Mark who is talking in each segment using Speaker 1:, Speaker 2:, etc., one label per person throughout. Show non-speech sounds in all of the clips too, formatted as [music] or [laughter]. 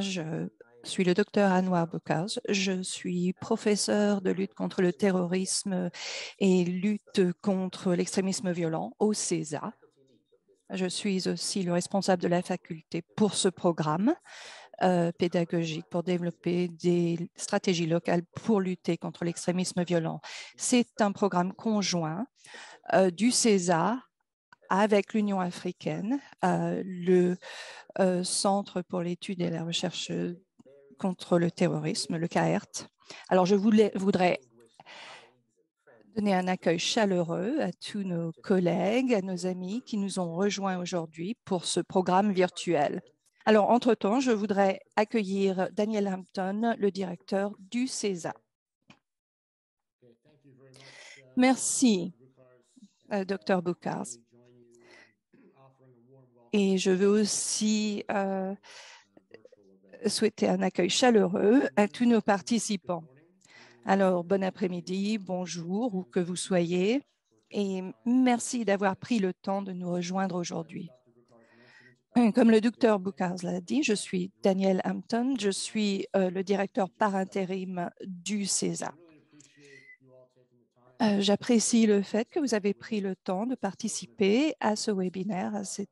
Speaker 1: Je suis le docteur Anwar Boukaz. Je suis professeur de lutte contre le terrorisme et lutte contre l'extrémisme violent au CESA. Je suis aussi le responsable de la faculté pour ce programme euh, pédagogique pour développer des stratégies locales pour lutter contre l'extrémisme violent. C'est un programme conjoint euh, du CESA avec l'Union africaine, euh, le Centre pour l'étude et la recherche contre le terrorisme, le CAERT. Alors, je voudrais donner un accueil chaleureux à tous nos collègues, à nos amis qui nous ont rejoints aujourd'hui pour ce programme virtuel. Alors, entre-temps, je voudrais accueillir Daniel Hampton, le directeur du CESA. Merci, euh, Dr. Boukars. Et je veux aussi euh, souhaiter un accueil chaleureux à tous nos participants. Alors, bon après-midi, bonjour, où que vous soyez, et merci d'avoir pris le temps de nous rejoindre aujourd'hui. Comme le docteur Boukars l'a dit, je suis Daniel Hampton, je suis euh, le directeur par intérim du CESA. Euh, j'apprécie le fait que vous avez pris le temps de participer à ce webinaire, à cet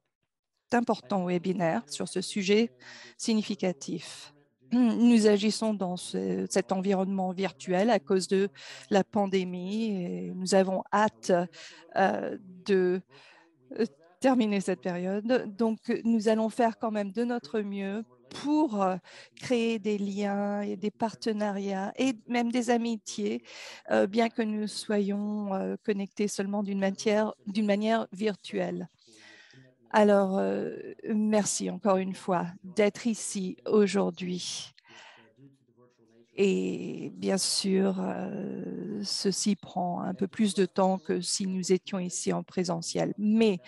Speaker 1: important webinaire sur ce sujet significatif. Nous agissons dans cet environnement virtuel à cause de la pandémie et nous avons hâte euh, de terminer cette période. Donc, nous allons faire quand même de notre mieux pour euh, créer des liens et des partenariats et même des amitiés, euh, bien que nous soyons euh, connectés seulement d'une manière virtuelle. Alors, merci encore une fois d'être ici aujourd'hui. Et bien sûr, ceci prend un peu plus de temps que si nous étions ici en présentiel. Mais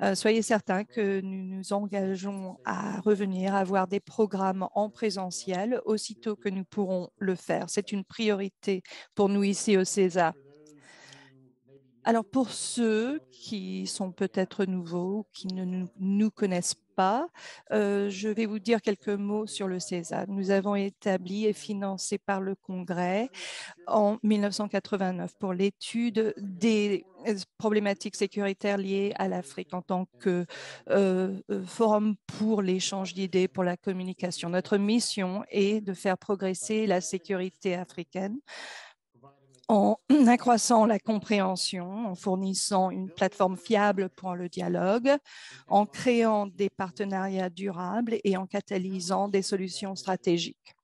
Speaker 1: euh, soyez certains que nous nous engageons à revenir à avoir des programmes en présentiel aussitôt que nous pourrons le faire. C'est une priorité pour nous ici au César. Alors pour ceux qui sont peut-être nouveaux, qui ne nous connaissent pas, euh, je vais vous dire quelques mots sur le CESA. Nous avons établi et financé par le Congrès en 1989 pour l'étude des problématiques sécuritaires liées à l'Afrique en tant que euh, euh, forum pour l'échange d'idées, pour la communication. Notre mission est de faire progresser la sécurité africaine en [clears throat] accroissant la compréhension, en fournissant une plateforme fiable pour le dialogue, en créant des partenariats durables et en catalysant des solutions stratégiques.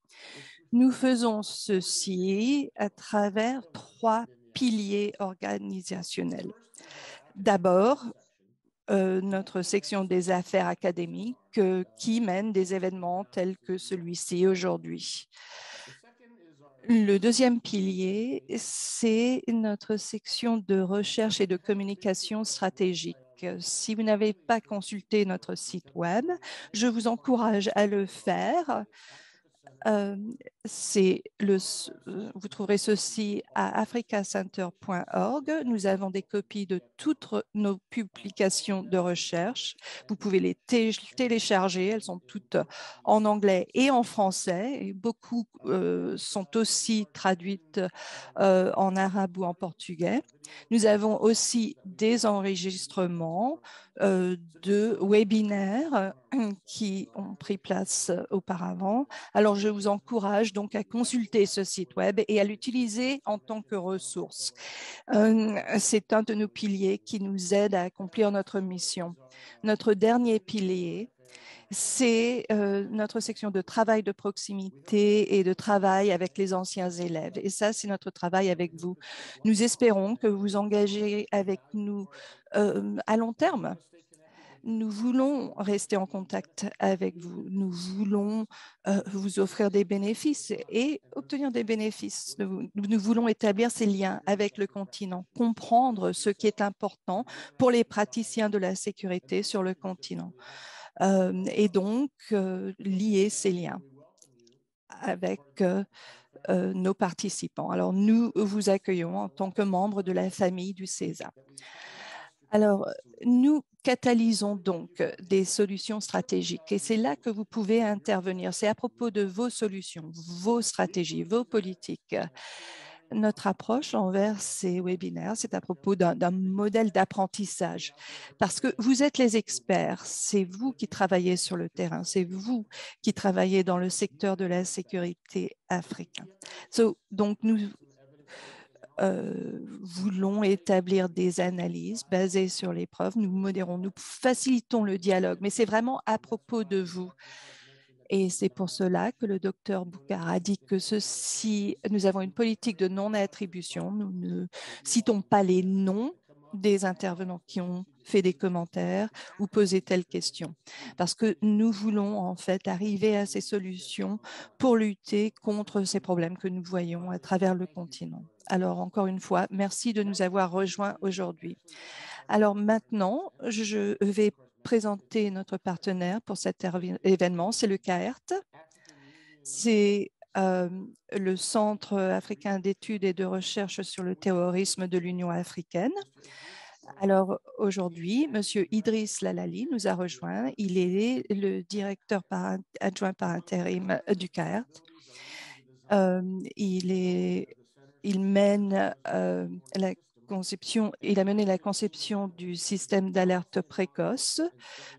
Speaker 1: Nous faisons ceci à travers trois piliers organisationnels. D'abord, euh, notre section des affaires académiques euh, qui mène des événements tels que celui-ci aujourd'hui. Le deuxième pilier, c'est notre section de recherche et de communication stratégique. Si vous n'avez pas consulté notre site web, je vous encourage à le faire. Euh, le, vous trouverez ceci à africacenter.org. Nous avons des copies de toutes nos publications de recherche. Vous pouvez les télécharger. Elles sont toutes en anglais et en français. Et beaucoup euh, sont aussi traduites euh, en arabe ou en portugais. Nous avons aussi des enregistrements euh, de webinaires [clears throat] qui ont pris place auparavant. Alors, je vous encourage donc à consulter ce site web et à l'utiliser en tant que ressource. Euh, c'est un de nos piliers qui nous aide à accomplir notre mission. Notre dernier pilier, c'est euh, notre section de travail de proximité et de travail avec les anciens élèves. Et ça, c'est notre travail avec vous. Nous espérons que vous engagez avec nous euh, à long terme. Nous voulons rester en contact avec vous. Nous voulons euh, vous offrir des bénéfices et obtenir des bénéfices. Nous, voulons établir ces liens avec le continent, comprendre ce qui est important pour les praticiens de la sécurité sur le continent. Euh, et donc euh, lier ces liens avec nos participants. Alors, nous vous accueillons en tant que membre de la famille du CESA. Alors, nous catalysons donc des solutions stratégiques et c'est là que vous pouvez intervenir. C'est à propos de vos solutions, vos stratégies, vos politiques. Notre approche envers ces webinaires, c'est à propos d'un modèle d'apprentissage parce que vous êtes les experts, c'est vous qui travaillez sur le terrain, c'est vous qui travaillez dans le secteur de la sécurité africain. donc, nous euh, voulons établir des analyses basées sur les preuves. Nous modérons, nous facilitons le dialogue, mais c'est vraiment à propos de vous. Et c'est pour cela que le docteur Boukar a dit que ceci, nous avons une politique de non-attribution. Nous ne citons pas les noms des intervenants qui ont fait des commentaires ou posé telle question. Parce que nous voulons en fait arriver à ces solutions pour lutter contre ces problèmes que nous voyons à travers le continent. Alors, encore une fois, merci de nous avoir rejoints aujourd'hui. Alors maintenant, je vais présenter notre partenaire pour cet événement, c'est le CAERT. C'est euh, le Centre africain d'études et de recherche sur le terrorisme de l'Union africaine. Alors aujourd'hui, M. Idriss Lalali nous a rejoint. Il est le directeur adjoint par intérim du CAERT. Euh, il, mène euh, la conception, il a mené la conception du système d'alerte précoce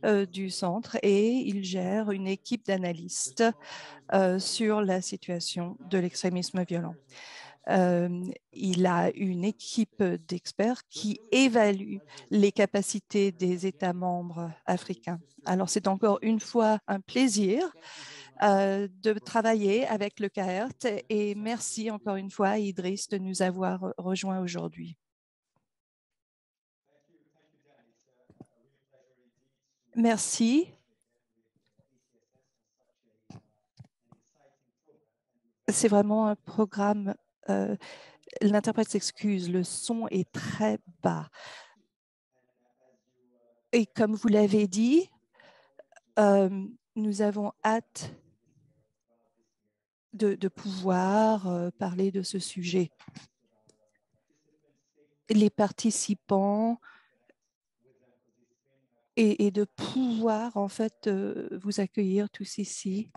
Speaker 1: euh, du centre et il gère une équipe d'analystes sur la situation de l'extrémisme violent il a une équipe d'experts qui évalue les capacités des États membres africains. Alors, c'est encore une fois un plaisir de travailler avec le CAERT et merci encore une fois, Idriss, de nous avoir rejoints aujourd'hui. Merci. C'est vraiment un programme l'interprète s'excuse, le son est très bas. Et comme vous l'avez dit, nous avons hâte de, pouvoir parler de ce sujet. Les participants et, et de pouvoir en fait vous accueillir tous ici.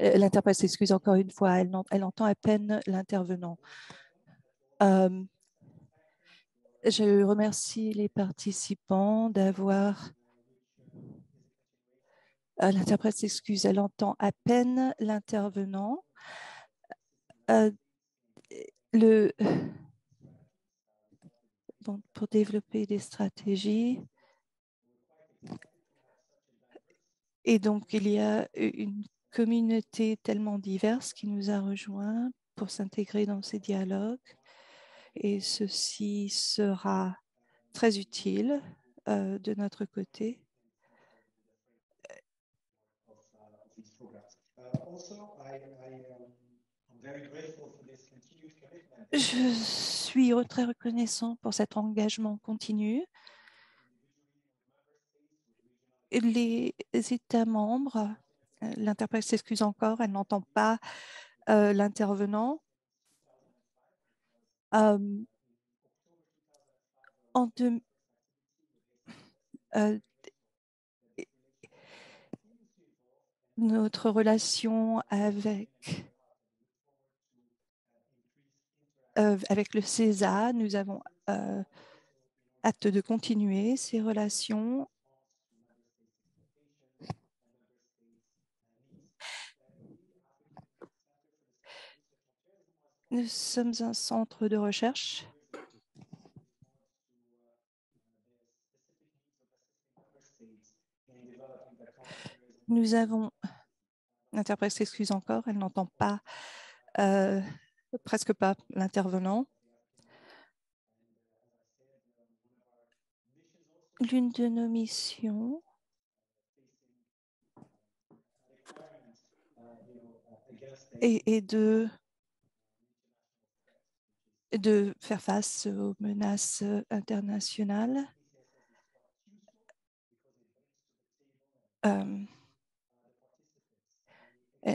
Speaker 1: Euh, l'interprète s'excuse encore une fois, elle, entend à peine l'intervenant. Euh, je remercie les participants d'avoir... Euh, l'interprète s'excuse, elle entend à peine l'intervenant. le... pour développer des stratégies, et donc, il y a une communauté tellement diverse qui nous a rejoints pour s'intégrer dans ces dialogues. Et ceci sera très utile euh, de notre côté. Je suis très reconnaissant pour cet engagement continu. Les États membres L'interprète s'excuse encore, elle n'entend pas euh, l'intervenant. Euh, en euh, notre relation avec avec le CESA, nous avons hâte de continuer ces relations Nous sommes un centre de recherche. Nous avons, l'interprète s'excuse encore, elle n'entend pas, euh, presque pas l'intervenant. L'une de nos missions est de de faire face aux menaces internationales. Euh,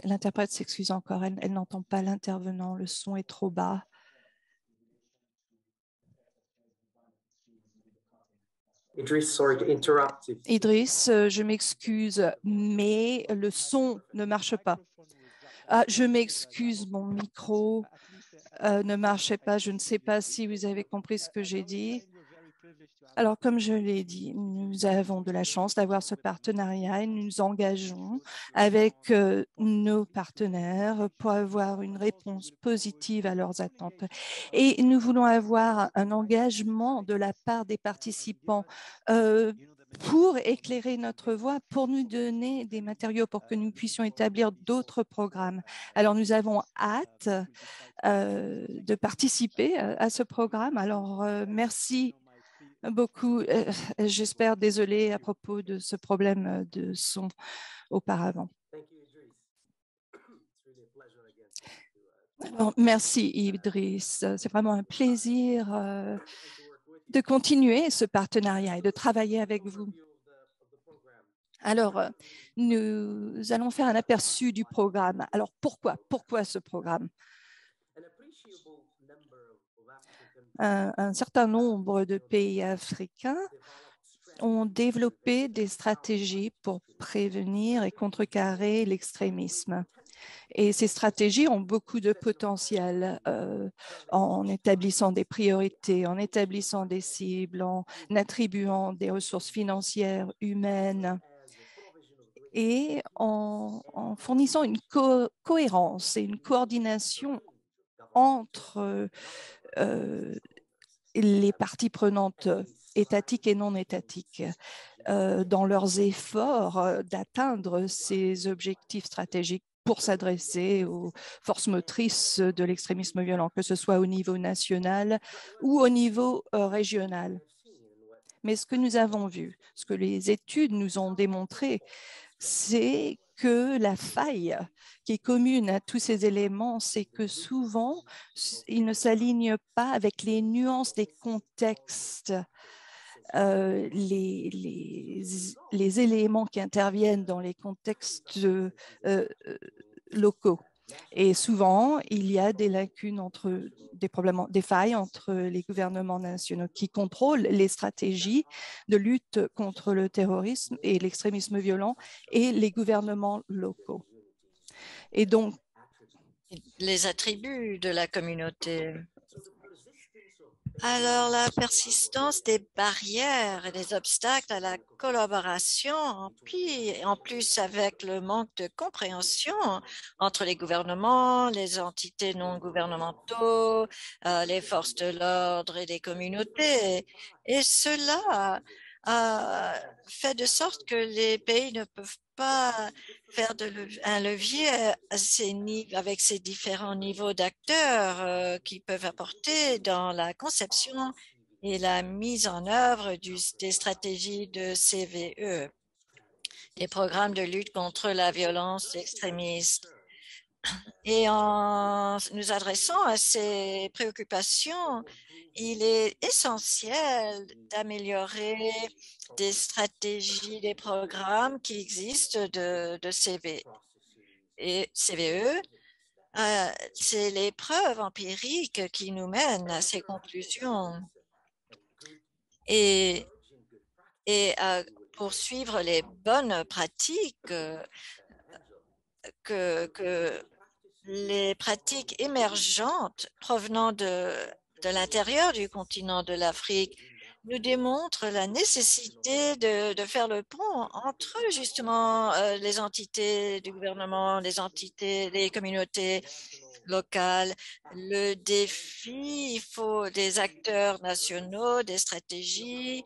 Speaker 1: l'interprète s'excuse encore, elle, n'entend pas l'intervenant, le son est trop bas. Idriss, je m'excuse, mais le son ne marche pas. Ah, je m'excuse, mon micro euh, ne marchait pas. Je ne sais pas si vous avez compris ce que j'ai dit. Alors, comme je l'ai dit, nous avons de la chance d'avoir ce partenariat et nous nous engageons avec euh, nos partenaires pour avoir une réponse positive à leurs attentes. Et nous voulons avoir un engagement de la part des participants euh, pour éclairer notre voie, pour nous donner des matériaux pour que nous puissions établir d'autres programmes. Alors, nous avons hâte euh, de participer à, ce programme. Alors, merci beaucoup. Euh, j'espère, désolé à propos de ce problème euh, de son auparavant. merci Idriss. C'est vraiment un plaisir euh, de continuer ce partenariat et de travailler avec vous. Alors, nous allons faire un aperçu du programme. Alors, pourquoi? Pourquoi ce programme? Un, certain nombre de pays africains ont développé des stratégies pour prévenir et contrecarrer l'extrémisme. Et ces stratégies ont beaucoup de potentiel euh, en établissant des priorités, en établissant des cibles, en attribuant des ressources financières, humaines et en, fournissant une cohérence et une coordination entre euh, les parties prenantes étatiques et non étatiques euh, dans leurs efforts d'atteindre ces objectifs stratégiques pour s'adresser aux forces motrices de l'extrémisme violent, que ce soit au niveau national ou au niveau régional. Mais ce que nous avons vu, ce que les études nous ont démontré, c'est que la faille qui est commune à tous ces éléments, c'est que souvent, ils ne s'alignent pas avec les nuances des contextes, euh, les, éléments qui interviennent dans les contextes euh, euh, locaux. Et souvent, il y a des lacunes entre des failles entre les gouvernements nationaux qui contrôlent les stratégies de lutte contre le terrorisme et l'extrémisme violent et les gouvernements locaux. Et donc,
Speaker 2: les attributs de la communauté alors, la persistance des barrières et des obstacles à la collaboration, en plus avec le manque de compréhension entre les gouvernements, les entités non gouvernementaux, euh, les forces de l'ordre et les communautés. Et cela a fait de sorte que les pays ne peuvent pas faire un levier avec ces différents niveaux d'acteurs euh, qui peuvent apporter dans la conception et la mise en œuvre des stratégies de CVE, des programmes de lutte contre la violence extrémiste. Et en nous adressant à ces préoccupations, il est essentiel d'améliorer des stratégies, des programmes qui existent de, de et CVE. Euh, c'est les preuves empiriques qui nous mènent à ces conclusions et, et à poursuivre les bonnes pratiques que, que les pratiques émergentes provenant de de l'intérieur du continent de l'Afrique nous démontre la nécessité de, faire le pont entre justement euh, les entités du gouvernement, les entités, les communautés locales. Le défi, il faut des acteurs nationaux, des stratégies.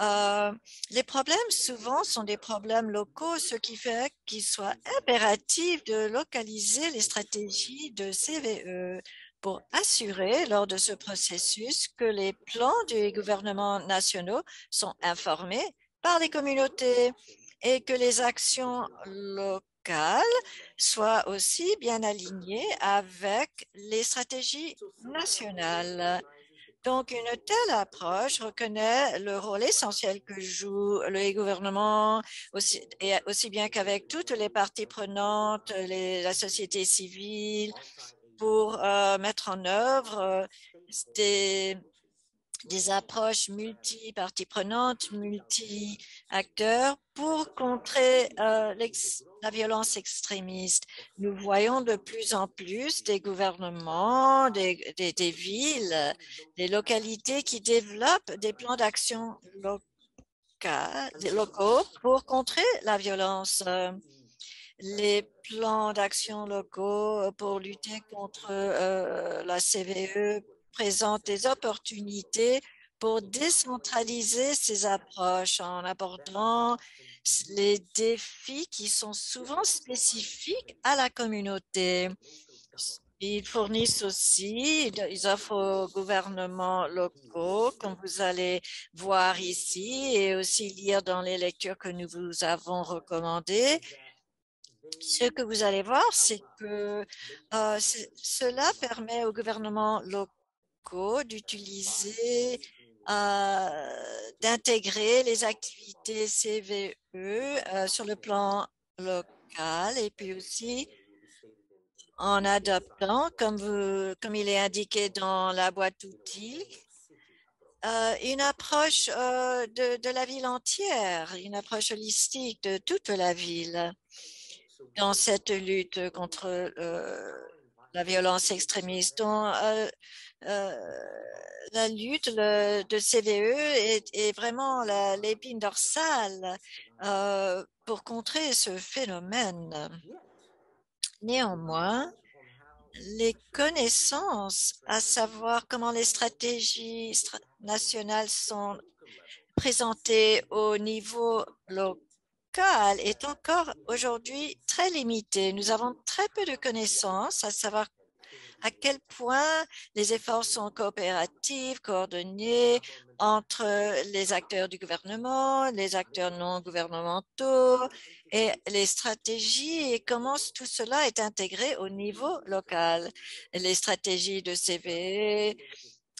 Speaker 2: Euh, les problèmes souvent sont des problèmes locaux, ce qui fait qu'il soit impératif de localiser les stratégies de CVE pour assurer lors de ce processus que les plans du gouvernement nationaux sont informés par les communautés et que les actions locales soient aussi bien alignées avec les stratégies nationales. Donc, une telle approche reconnaît le rôle essentiel que joue le gouvernement, aussi bien qu'avec toutes les parties prenantes, la société civile, pour euh, mettre en œuvre euh, des approches multi-parties prenantes, multi-acteurs pour contrer euh, la violence extrémiste. Nous voyons de plus en plus des gouvernements, des, des villes, des localités qui développent des plans d'action locaux pour contrer la violence les plans d'action locaux pour lutter contre euh, la CVE présentent des opportunités pour décentraliser ces approches en abordant les défis qui sont souvent spécifiques à la communauté. Ils fournissent aussi, ils offrent aux gouvernements locaux, comme vous allez voir ici et aussi lire dans les lectures que nous vous avons recommandées, ce que vous allez voir, c'est que euh, cela permet aux gouvernements locaux d'utiliser, euh, d'intégrer les activités CVE euh, sur le plan local et puis aussi en adoptant, comme, vous, comme il est indiqué dans la boîte outils, une approche de, de, la ville entière, une approche holistique de toute la ville dans cette lutte contre euh, la violence extrémiste. Dans, euh, euh, la lutte de CVE est, vraiment l'épine dorsale pour contrer ce phénomène. Néanmoins, les connaissances, à savoir comment les stratégies nationales sont présentées au niveau local, est encore aujourd'hui très limité. Nous avons très peu de connaissances, à savoir à quel point les efforts sont coopératifs, coordonnés entre les acteurs du gouvernement, les acteurs non gouvernementaux et les stratégies et comment tout cela est intégré au niveau local. Les stratégies de CVE,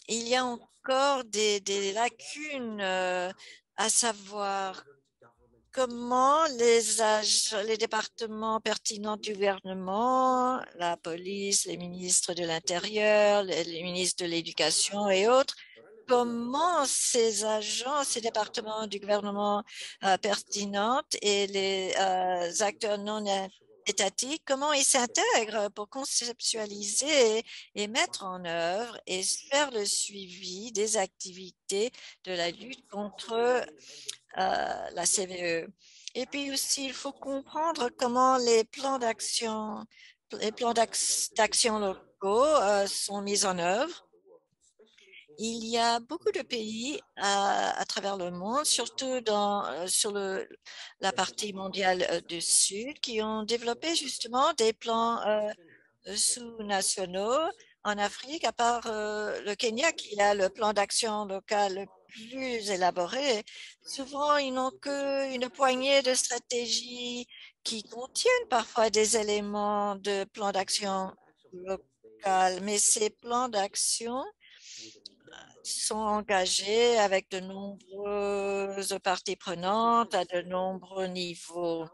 Speaker 2: il y a encore des, des lacunes euh, à savoir comment les, les départements pertinents du gouvernement, la police, les ministres de l'Intérieur, les, ministres de l'Éducation et autres, comment ces agents, ces départements du gouvernement euh, pertinents et les euh, acteurs non étatiques, comment ils s'intègrent pour conceptualiser et mettre en œuvre et faire le suivi des activités de la lutte contre euh, la CVE. Et puis aussi, il faut comprendre comment les plans d'action, les plans d'action locaux euh, sont mis en œuvre. Il y a beaucoup de pays à, travers le monde, surtout dans, euh, sur la partie mondiale du Sud, qui ont développé justement des plans sous-nationaux en Afrique, à part le Kenya qui a le plan d'action local plus élaborés. Souvent, ils n'ont qu'une poignée de stratégies qui contiennent parfois des éléments de plan d'action local, mais ces plans d'action sont engagés avec de nombreuses parties prenantes à de nombreux niveaux.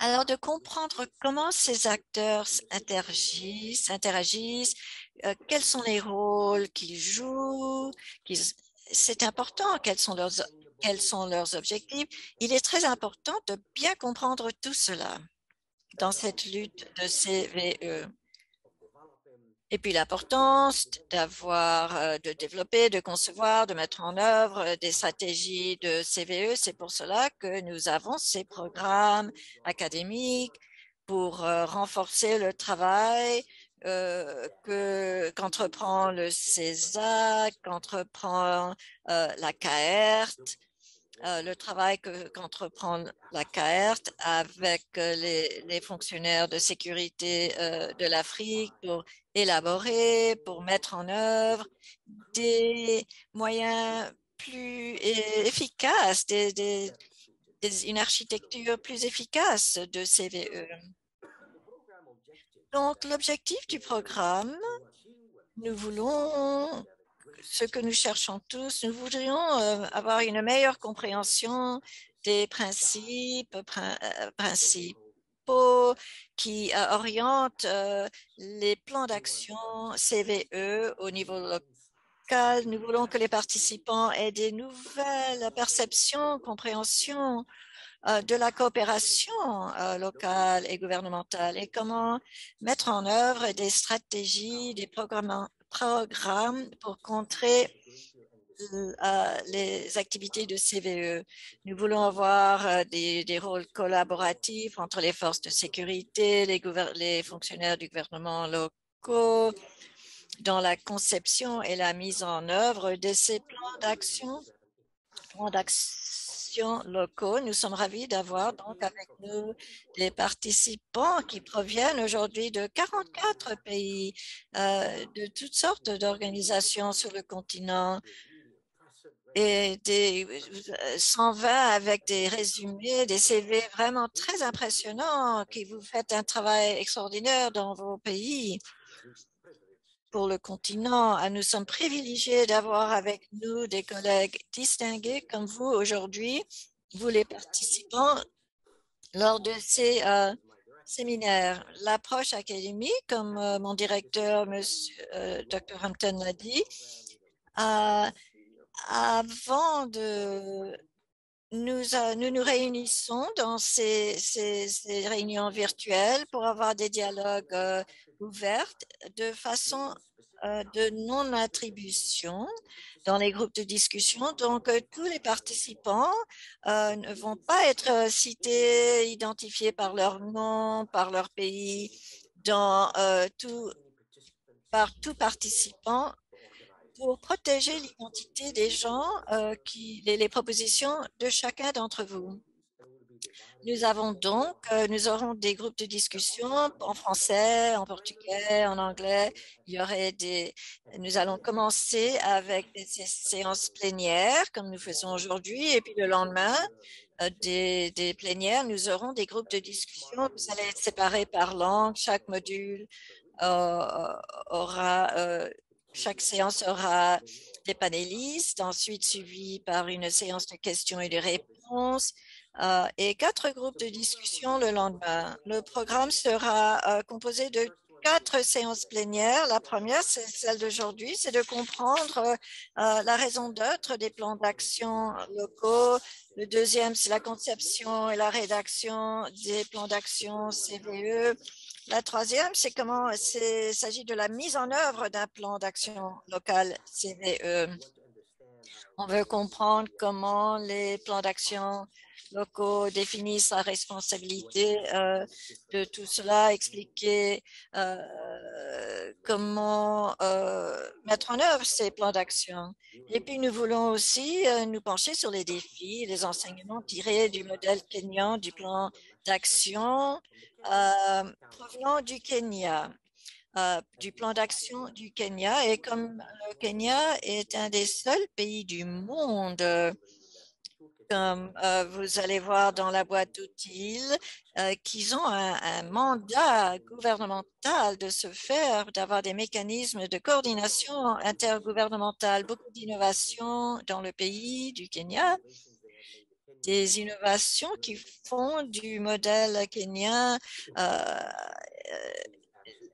Speaker 2: Alors, de comprendre comment ces acteurs interagissent, interagissent euh, quels sont les rôles qu'ils jouent, qu'ils c'est important quels sont leurs quels sont leurs objectifs. Il est très important de bien comprendre tout cela dans cette lutte de CVE. Et puis l'importance d'avoir, euh, de développer, de concevoir, de mettre en œuvre euh, des stratégies de CVE. C'est pour cela que nous avons ces programmes académiques pour euh, renforcer le travail euh, que qu'entreprend le CESAC, qu'entreprend euh, la CAERT, euh, le travail qu'entreprend la CAERT avec les, fonctionnaires de sécurité de l'Afrique pour élaborer, pour mettre en œuvre des moyens plus efficaces, une architecture plus efficace de CVE. Donc, l'objectif du programme, nous voulons ce que nous cherchons tous, nous voudrions euh, avoir une meilleure compréhension des principes, euh, principaux qui euh, orientent les plans d'action CVE au niveau locales. Nous voulons que les participants aient des nouvelles perceptions, compréhensions de la coopération euh, locale et gouvernementale et comment mettre en œuvre des stratégies, des programmes, pour contrer euh, les activités de CVE. Nous voulons avoir des, rôles collaboratifs entre les forces de sécurité, les, fonctionnaires du gouvernement locaux, dans la conception et la mise en œuvre de ces plans d'action locaux. Nous sommes ravis d'avoir donc avec nous les participants qui proviennent aujourd'hui de 44 pays, euh, de toutes sortes d'organisations sur le continent et des 120 avec des résumés, des CV vraiment très impressionnants qui vous faites un travail extraordinaire dans vos pays pour le continent. Ah, nous sommes privilégiés d'avoir avec nous des collègues distingués comme vous aujourd'hui, vous les participants, lors de ces euh, séminaires. L'approche académique, comme euh, mon directeur, monsieur, euh, Dr. Hampton l'a dit, avant de nous, nous, nous réunissons dans ces, réunions virtuelles pour avoir des dialogues ouverte de façon euh, de non-attribution dans les groupes de discussion. Donc, euh, tous les participants euh, ne vont pas être cités, identifiés par leur nom, par leur pays, dans tout, par tout participant pour protéger l'identité des gens, qui, les propositions de chacun d'entre vous. Nous avons donc, euh, nous aurons des groupes de discussion en français, en portugais, en anglais. Il y aurait des, nous allons commencer avec des séances plénières comme nous faisons aujourd'hui et puis le lendemain euh, des, plénières, nous aurons des groupes de discussion. Vous allez être séparés par langue. Chaque module euh, aura, chaque séance aura des panélistes, ensuite suivi par une séance de questions et de réponses euh, et quatre groupes de discussion le lendemain. Le programme sera euh, composé de quatre séances plénières. La première, c'est celle d'aujourd'hui, c'est de comprendre euh, la raison d'être des plans d'action locaux. Le deuxième, c'est la conception et la rédaction des plans d'action CVE. La troisième, c'est comment il s'agit de la mise en œuvre d'un plan d'action local CVE. On veut comprendre comment les plans d'action locaux définissent la responsabilité euh, de tout cela, expliquer euh, comment euh, mettre en œuvre ces plans d'action. Et puis, nous voulons aussi nous pencher sur les défis, les enseignements tirés du modèle kenyan, du plan d'action provenant du Kenya. du plan d'action du Kenya. Et comme le Kenya est un des seuls pays du monde comme euh, vous allez voir dans la boîte d'outils, euh, qu'ils ont un, mandat gouvernemental de se faire, d'avoir des mécanismes de coordination intergouvernementale, beaucoup d'innovations dans le pays du Kenya, des innovations qui font du modèle kenyan euh,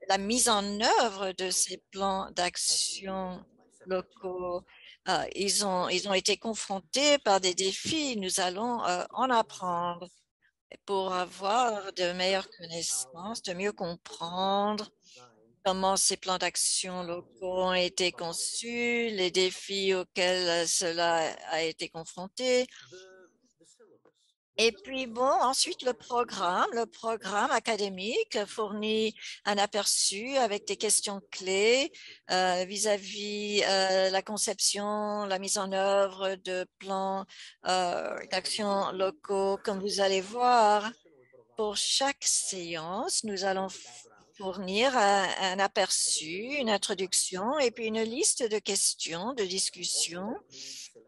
Speaker 2: la mise en œuvre de ces plans d'action locaux ah, ils, ont, ils ont été confrontés par des défis. Nous allons euh, en apprendre pour avoir de meilleures connaissances, de mieux comprendre comment ces plans d'action locaux ont été conçus, les défis auxquels cela a été confronté, et puis, bon, ensuite, le programme, le programme académique fournit un aperçu avec des questions clés euh, vis-à-vis euh, la conception, la mise en œuvre de plans euh, d'action locaux. Comme vous allez voir, pour chaque séance, nous allons fournir un, un, aperçu, une introduction et puis une liste de questions, de discussion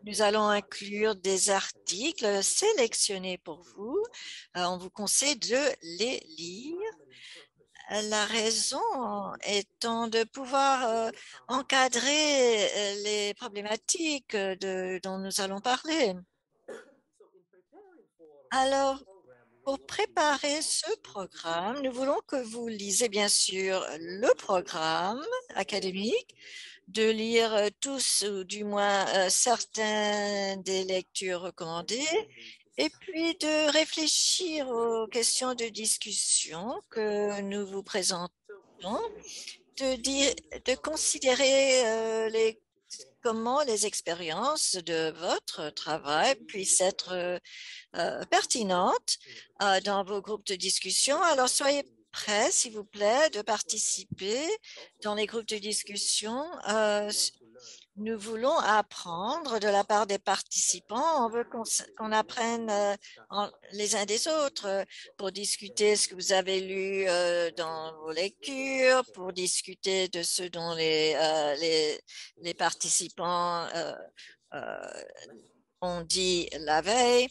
Speaker 2: nous allons inclure des articles sélectionnés pour vous. Euh, on vous conseille de les lire. La raison étant de pouvoir euh, encadrer euh, les problématiques dont nous allons parler. Alors, pour préparer ce programme, nous voulons que vous lisez bien sûr le programme académique, de lire tous ou du moins certaines des lectures recommandées et puis de réfléchir aux questions de discussion que nous vous présentons, de, dire, de considérer les comment les expériences de votre travail puissent être euh, euh, pertinentes euh, dans vos groupes de discussion. Alors, soyez prêts, s'il vous plaît, de participer dans les groupes de discussion nous voulons apprendre de la part des participants. On veut qu'on apprenne euh, les uns des autres euh, pour discuter ce que vous avez lu euh, dans vos lectures, pour discuter de ce dont les, participants ont dit la veille,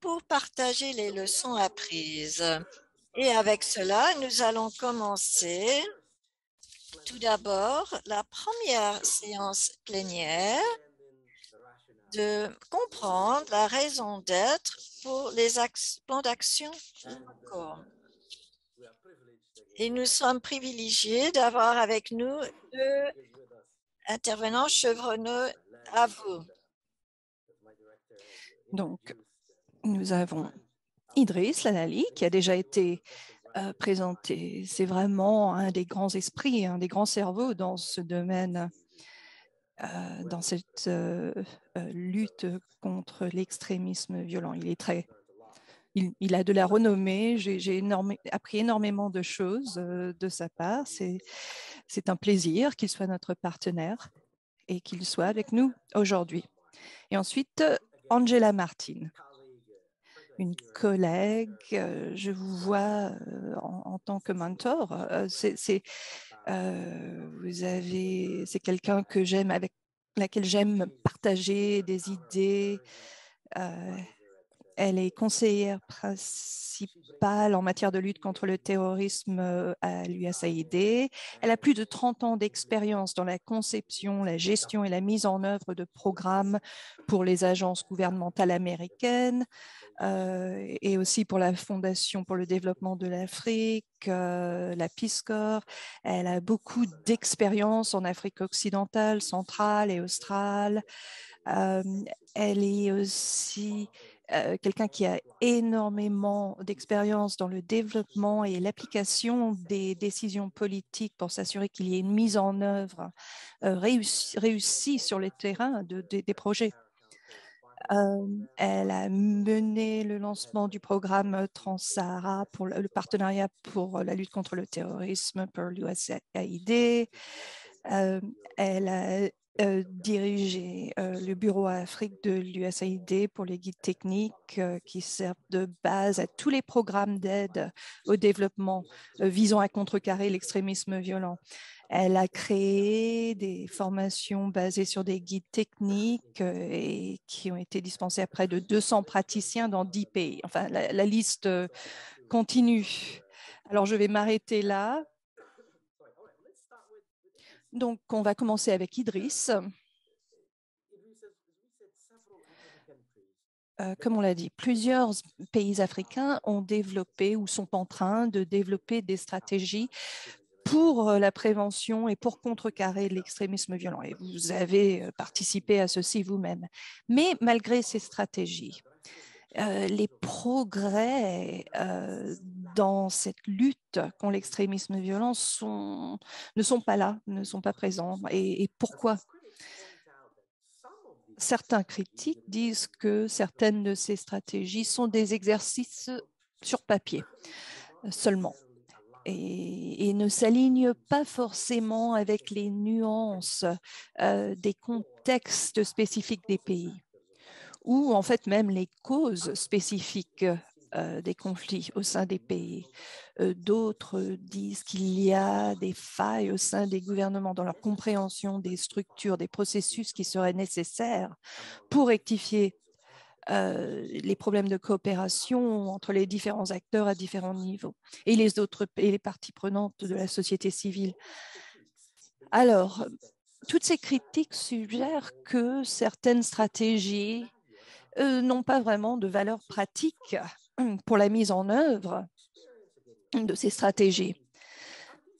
Speaker 2: pour partager les leçons apprises. Et avec cela, nous allons commencer tout d'abord, la première séance plénière de comprendre la raison d'être pour les plans d'action Et nous sommes privilégiés d'avoir avec nous deux intervenants chevronneux à vous.
Speaker 1: Donc, nous avons Idriss Lanali, qui a déjà été présenté. C'est vraiment un des grands esprits, un des grands cerveaux dans ce domaine, euh, dans cette euh, euh, lutte contre l'extrémisme violent. Il est très, il, a de la renommée. J'ai appris énormément de choses de sa part. C'est un plaisir qu'il soit notre partenaire et qu'il soit avec nous aujourd'hui. Et ensuite, Angela Martin une collègue, euh, je vous vois euh, en, tant que mentor. Euh, c'est, vous avez, c'est quelqu'un que j'aime, avec laquelle j'aime partager des idées. Elle est conseillère principale en matière de lutte contre le terrorisme à l'USAID. Elle a plus de 30 ans d'expérience dans la conception, la gestion et la mise en œuvre de programmes pour les agences gouvernementales américaines, euh, et aussi pour la Fondation pour le développement de l'Afrique, euh, la Peace Corps. Elle a beaucoup d'expérience en Afrique occidentale, centrale et australe. Euh, elle est aussi quelqu'un qui a énormément d'expérience dans le développement et l'application des décisions politiques pour s'assurer qu'il y ait une mise en œuvre réussie, sur le terrain de, des projets elle a mené le lancement du programme Trans-Sahara pour le, partenariat pour la lutte contre le terrorisme pour l'USAID. elle a dirigé le bureau Afrique de l'USAID pour les guides techniques qui servent de base à tous les programmes d'aide au développement visant à contrecarrer l'extrémisme violent. Elle a créé des formations basées sur des guides techniques euh, et qui ont été dispensées à près de 200 praticiens dans 10 pays. Enfin, la, liste euh, continue. Alors, je vais m'arrêter là. Donc, on va commencer avec Idriss. Euh, comme on l'a dit, plusieurs pays africains ont développé ou sont en train de développer des stratégies pour euh, la prévention et pour contrecarrer l'extrémisme violent. Et vous avez euh, participé à ceci vous-même. Mais malgré ces stratégies, euh, les progrès dans cette lutte contre l'extrémisme violent ne sont pas là, ne sont pas présents. Et, pourquoi? Certains critiques disent que certaines de ces stratégies sont des exercices sur papier seulement. Et, ne s'aligne pas forcément avec les nuances euh, des contextes spécifiques des pays ou en fait même les causes spécifiques euh, des conflits au sein des pays. Euh, d'autres disent qu'il y a des failles au sein des gouvernements dans leur compréhension des structures, des processus qui seraient nécessaires pour rectifier euh, les problèmes de coopération entre les différents acteurs à différents niveaux et les autres et les parties prenantes de la société civile. Alors, toutes ces critiques suggèrent que certaines stratégies n'ont pas vraiment de valeur pratique [clears throat] pour la mise en œuvre de ces stratégies.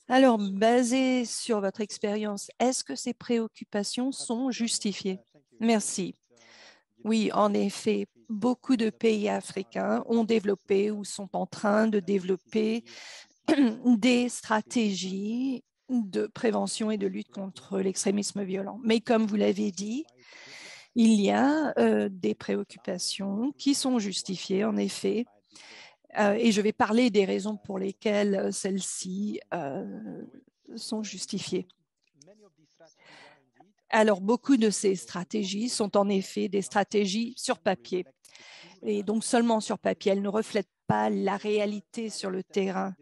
Speaker 1: Alors, basé sur votre expérience, est-ce que ces préoccupations sont justifiées? Merci. Oui, en effet, beaucoup de pays africains ont développé ou sont en train de développer [clears throat] des stratégies de prévention et de lutte contre l'extrémisme violent. Mais comme vous l'avez dit, il y a euh, des préoccupations qui sont justifiées, en effet, euh, et je vais parler des raisons pour lesquelles euh, celles-ci sont justifiées. Alors, beaucoup de ces stratégies sont en effet des stratégies sur papier, et donc seulement sur papier. Elles ne reflètent pas la réalité sur le terrain.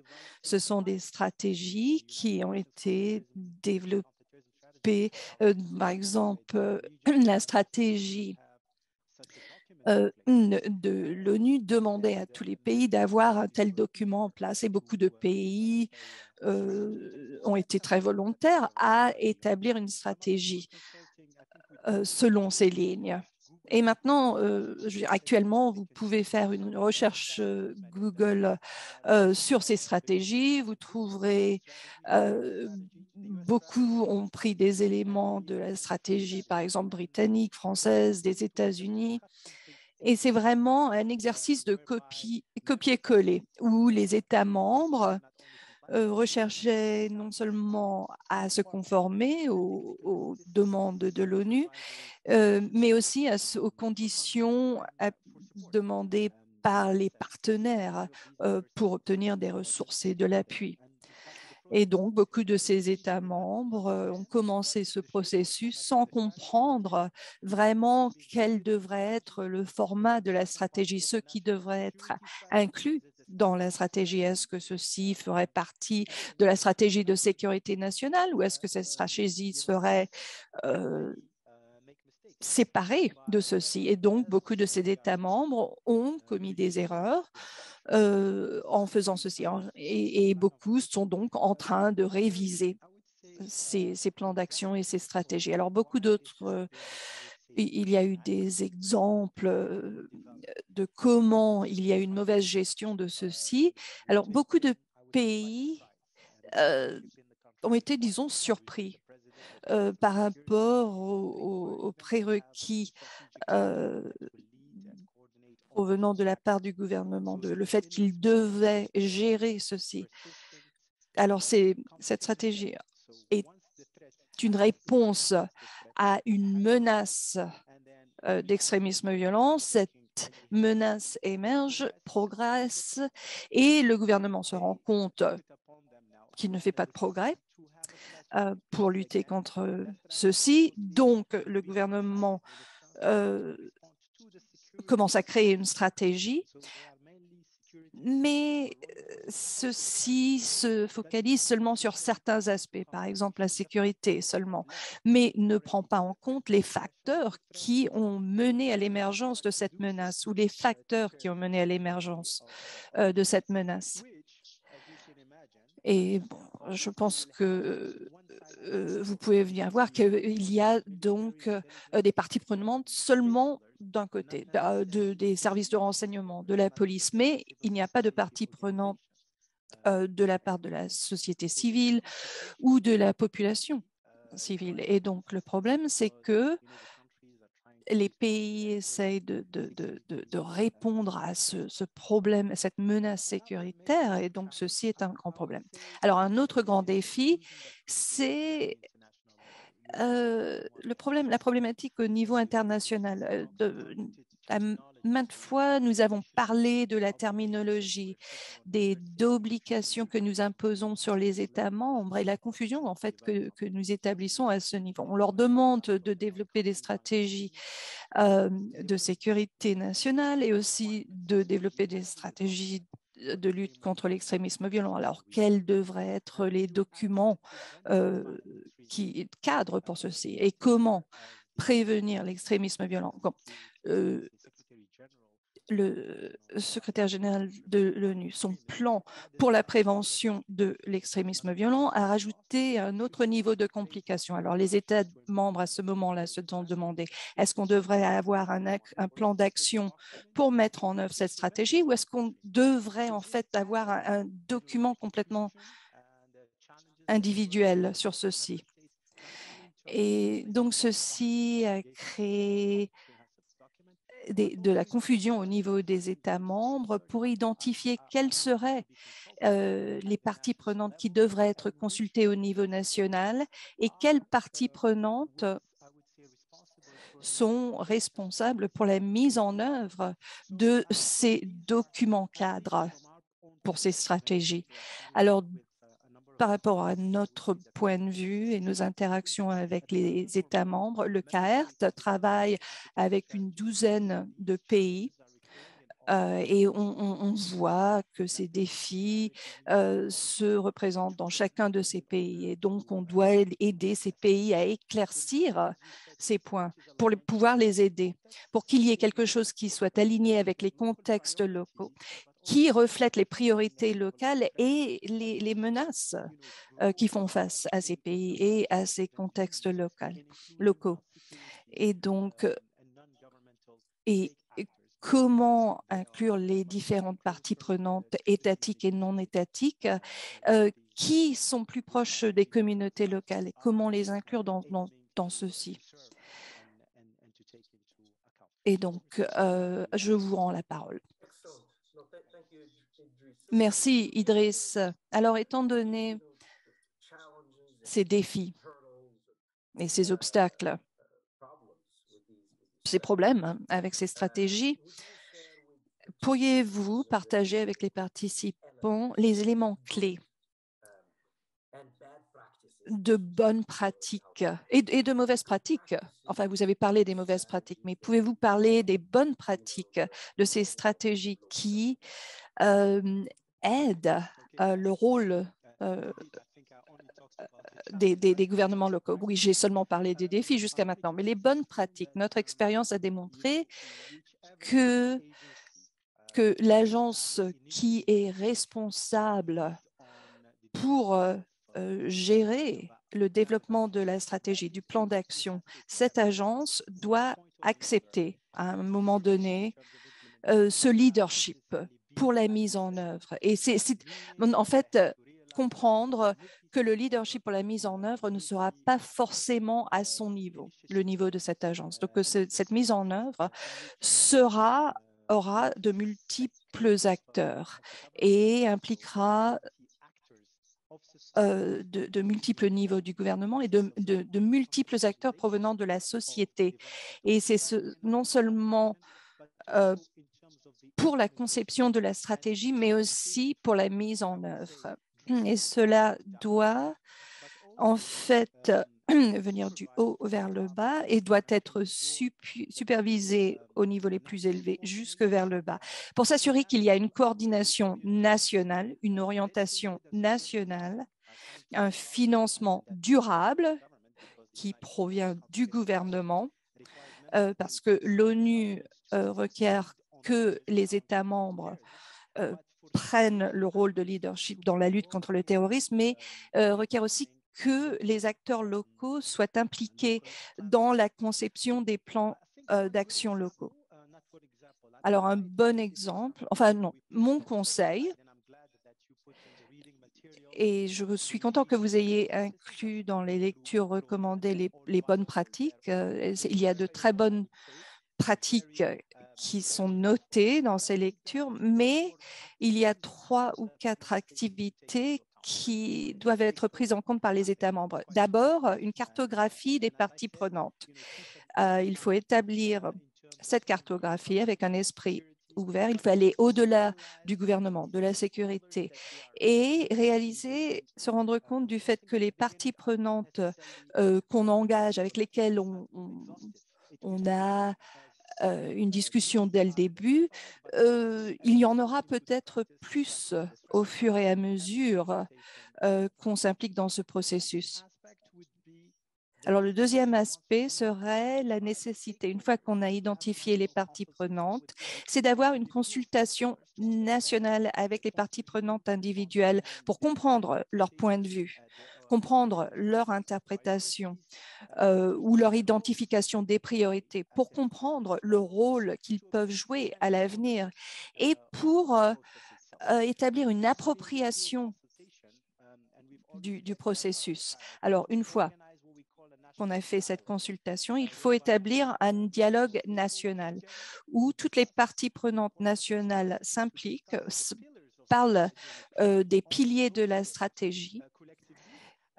Speaker 1: Ce sont des stratégies qui ont été développées, euh, par exemple, euh, [clears throat] la stratégie euh, de l'ONU demandait à tous les pays d'avoir un tel document en place et beaucoup de pays ont été très volontaires à établir une stratégie selon ces lignes. Et maintenant, euh, actuellement, vous pouvez faire une recherche euh, Google euh, sur ces stratégies. Vous trouverez beaucoup ont pris des éléments de la stratégie, par exemple britannique, française, des États-Unis. Et c'est vraiment un exercice de copier-coller où les États membres recherchaient non seulement à se conformer aux demandes de l'ONU, euh, mais aussi aux conditions demandées par les partenaires euh, pour obtenir des ressources et de l'appui. Et donc, beaucoup de ces États membres euh, ont commencé ce processus sans comprendre vraiment quel devrait être le format de la stratégie, ce qui devrait être inclus dans la stratégie? Est-ce que ceci ferait partie de la stratégie de sécurité nationale ou est-ce que cette stratégie serait séparés de ceci? Et donc, beaucoup de ces États membres ont commis des erreurs euh, en faisant ceci. Et, beaucoup sont donc en train de réviser ces, plans d'action et ces stratégies. Alors, beaucoup d'autres, euh, il y a eu des exemples euh, de comment il y a une mauvaise gestion de ceci. Alors, beaucoup de pays ont été, disons, surpris euh, par rapport aux, prérequis euh, provenant de la part du gouvernement, de, le fait qu'il devait gérer ceci. Alors, cette stratégie est une réponse à une menace euh, d'extrémisme violent. Cette menace émerge, progresse et le gouvernement se rend compte qu'il ne fait pas de progrès euh, pour lutter contre ceci. Donc, le gouvernement euh, commence à créer une stratégie, mais ceci se focalise seulement sur certains aspects, par exemple la sécurité seulement, mais ne prend pas en compte les facteurs qui ont mené à l'émergence de cette menace ou les facteurs qui ont mené à l'émergence euh, de cette menace. Et je pense que euh, vous pouvez bien voir qu'il y a donc euh, des parties prenantes seulement d'un côté, bah, de, des services de renseignement, de la police, mais il n'y a pas de parties prenantes euh, de la part de la société civile ou de la population civile. Et donc, le problème, c'est que les pays essayent de, répondre à ce, problème, à cette menace sécuritaire, et donc ceci est un grand problème. Alors, un autre grand défi, c'est euh, le problème, la problématique au niveau international. Euh, de, maintes fois, nous avons parlé de la terminologie, des obligations que nous imposons sur les États membres et la confusion en fait que, que nous établissons à ce niveau. On leur demande de développer des stratégies euh, de sécurité nationale et aussi de développer des stratégies de lutte contre l'extrémisme violent. Alors, quels devraient être les documents euh, qui cadrent pour ceci et comment prévenir l'extrémisme violent? Euh, le secrétaire général de l'ONU, son plan pour la prévention de l'extrémisme violent a rajouté un autre niveau de complication. Alors, les États membres à ce moment-là se sont demandé est-ce qu'on devrait avoir un, plan d'action pour mettre en œuvre cette stratégie ou est-ce qu'on devrait en fait avoir un, document complètement individuel sur ceci? Et donc, ceci a créé de la confusion au niveau des États membres pour identifier quelles seraient euh, les parties prenantes qui devraient être consultées au niveau national et quelles parties prenantes sont responsables pour la mise en œuvre de ces documents cadres pour ces stratégies. Alors, par rapport à notre point de vue et nos interactions avec les États membres, le CAERT travaille avec une douzaine de pays euh, et on, voit que ces défis euh, se représentent dans chacun de ces pays. Et donc, on doit aider ces pays à éclaircir ces points pour pouvoir les aider, pour qu'il y ait quelque chose qui soit aligné avec les contextes locaux, qui reflète les priorités locales et les, menaces euh, qui font face à ces pays et à ces contextes locaux. Et donc, et comment inclure les différentes parties prenantes étatiques et non étatiques euh, qui sont plus proches des communautés locales et comment les inclure dans, ceci? Et donc, euh, je vous rends la parole. Merci, Idriss. Alors, étant donné ces défis et ces obstacles, ces problèmes avec ces stratégies, pourriez-vous partager avec les participants les éléments clés de bonnes pratiques et, de mauvaises pratiques? Enfin, vous avez parlé des mauvaises pratiques, mais pouvez-vous parler des bonnes pratiques de ces stratégies qui euh, aident euh, le rôle euh, des, des, gouvernements locaux. Oui, j'ai seulement parlé des défis jusqu'à maintenant, mais les bonnes pratiques. Notre expérience a démontré que, que l'agence qui est responsable pour euh, gérer le développement de la stratégie, du plan d'action, cette agence doit accepter à un moment donné euh, ce leadership pour la mise en œuvre. Et c'est en fait comprendre que le leadership pour la mise en œuvre ne sera pas forcément à son niveau, le niveau de cette agence. Donc, cette mise en œuvre aura de multiples acteurs et impliquera euh, de, multiples niveaux du gouvernement et de, multiples acteurs provenant de la société. Et c'est non seulement euh, pour la conception de la stratégie, mais aussi pour la mise en œuvre. Et cela doit en fait [clears throat] venir du haut vers le bas et doit être supervisé au niveau les plus élevés jusque vers le bas pour s'assurer qu'il y a une coordination nationale, une orientation nationale un financement durable qui provient du gouvernement, euh, parce que l'ONU euh, requiert que les États membres euh, prennent le rôle de leadership dans la lutte contre le terrorisme, mais requiert aussi que les acteurs locaux soient impliqués dans la conception des plans d'action locaux. Alors, un bon exemple, enfin non, mon conseil, et je suis content que vous ayez inclus dans les lectures recommandées les, bonnes pratiques. Euh, il y a de très bonnes pratiques qui sont notées dans ces lectures, mais il y a trois ou quatre activités qui doivent être prises en compte par les États membres. D'abord, une cartographie des parties prenantes. Euh, il faut établir cette cartographie avec un esprit ouvert, il faut aller au-delà du gouvernement, de la sécurité et réaliser, se rendre compte du fait que les parties prenantes euh, qu'on engage, avec lesquelles on, a une discussion dès le début, euh, il y en aura peut-être plus au fur et à mesure qu'on s'implique dans ce processus. Alors, le deuxième aspect serait la nécessité, une fois qu'on a identifié les parties prenantes, c'est d'avoir une consultation nationale avec les parties prenantes individuelles pour comprendre leur point de vue comprendre leur interprétation euh, ou leur identification des priorités, pour comprendre le rôle qu'ils peuvent jouer à l'avenir et pour euh, euh, établir une appropriation du, processus. Alors, une fois qu'on a fait cette consultation, il faut établir un dialogue national où toutes les parties prenantes nationales s'impliquent, parlent des piliers de la stratégie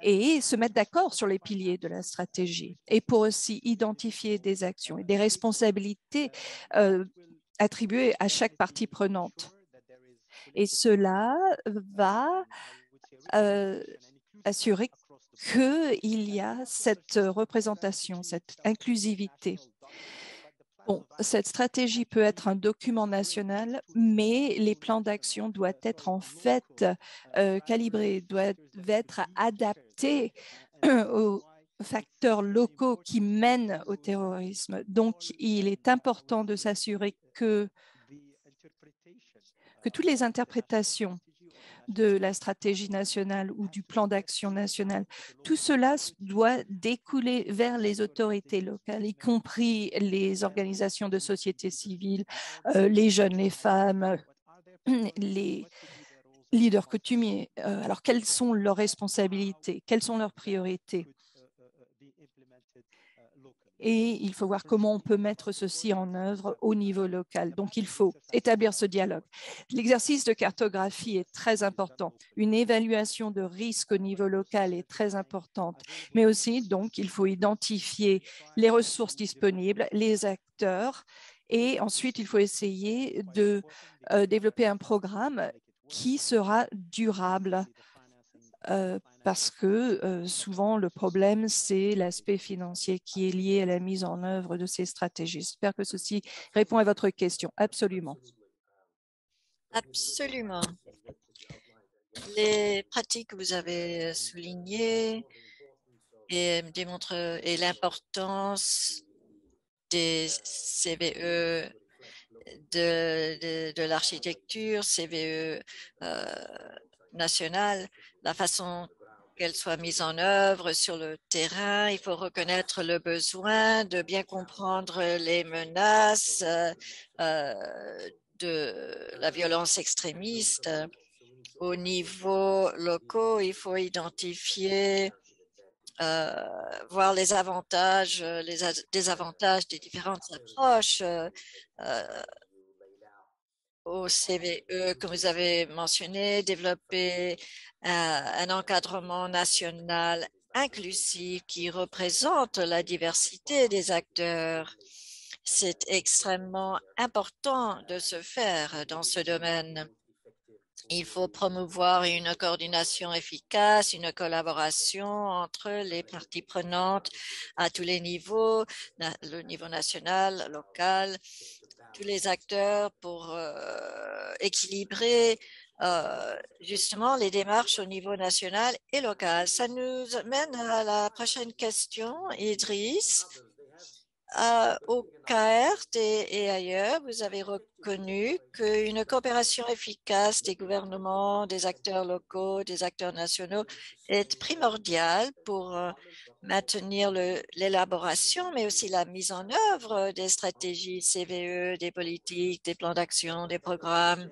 Speaker 1: et se mettre d'accord sur les piliers de la stratégie et pour aussi identifier des actions et des responsabilités euh, attribuées à chaque partie prenante. Et cela va euh, assurer qu'il y a cette représentation, cette inclusivité. Cette stratégie peut être un document national, mais les plans d'action doivent être en fait euh, calibrés, doivent être adaptés aux facteurs locaux qui mènent au terrorisme. Donc, il est important de s'assurer que, que toutes les interprétations de la stratégie nationale ou du plan d'action national. Tout cela doit découler vers les autorités locales, y compris les organisations de société civile, euh, les jeunes, les femmes, [clears throat] les leaders coutumiers. Euh, alors, quelles sont leurs responsabilités? Quelles sont leurs priorités? Et il faut voir comment on peut mettre ceci en œuvre au niveau local. Donc, il faut établir ce dialogue. L'exercice de cartographie est très important. Une évaluation de risque au niveau local est très importante, mais aussi, donc, il faut identifier les ressources disponibles, les acteurs, et ensuite, il faut essayer de euh, développer un programme qui sera durable euh, parce que euh, souvent le problème, c'est l'aspect financier qui est lié à la mise en œuvre de ces stratégies. J'espère que ceci répond à votre question. Absolument.
Speaker 2: Absolument. Les pratiques que vous avez soulignées et démontrent et l'importance des CVE de, l'architecture, CVE euh, nationale, la façon qu'elle soit mise en œuvre sur le terrain. Il faut reconnaître le besoin de bien comprendre les menaces euh, de la violence extrémiste. Au niveau local, il faut identifier, euh, voir les avantages, les désavantages des différentes approches euh, au CVE que vous avez mentionné, développer un encadrement national inclusif qui représente la diversité des acteurs. C'est extrêmement important de se faire dans ce domaine. Il faut promouvoir une coordination efficace, une collaboration entre les parties prenantes à tous les niveaux, le niveau national, local, tous les acteurs pour euh, équilibrer euh, justement les démarches au niveau national et local. Ça nous mène à la prochaine question, Idriss. Euh, au CAERT et, ailleurs, vous avez reconnu qu'une coopération efficace des gouvernements, des acteurs locaux, des acteurs nationaux est primordiale pour maintenir l'élaboration, mais aussi la mise en œuvre des stratégies CVE, des politiques, des plans d'action, des programmes.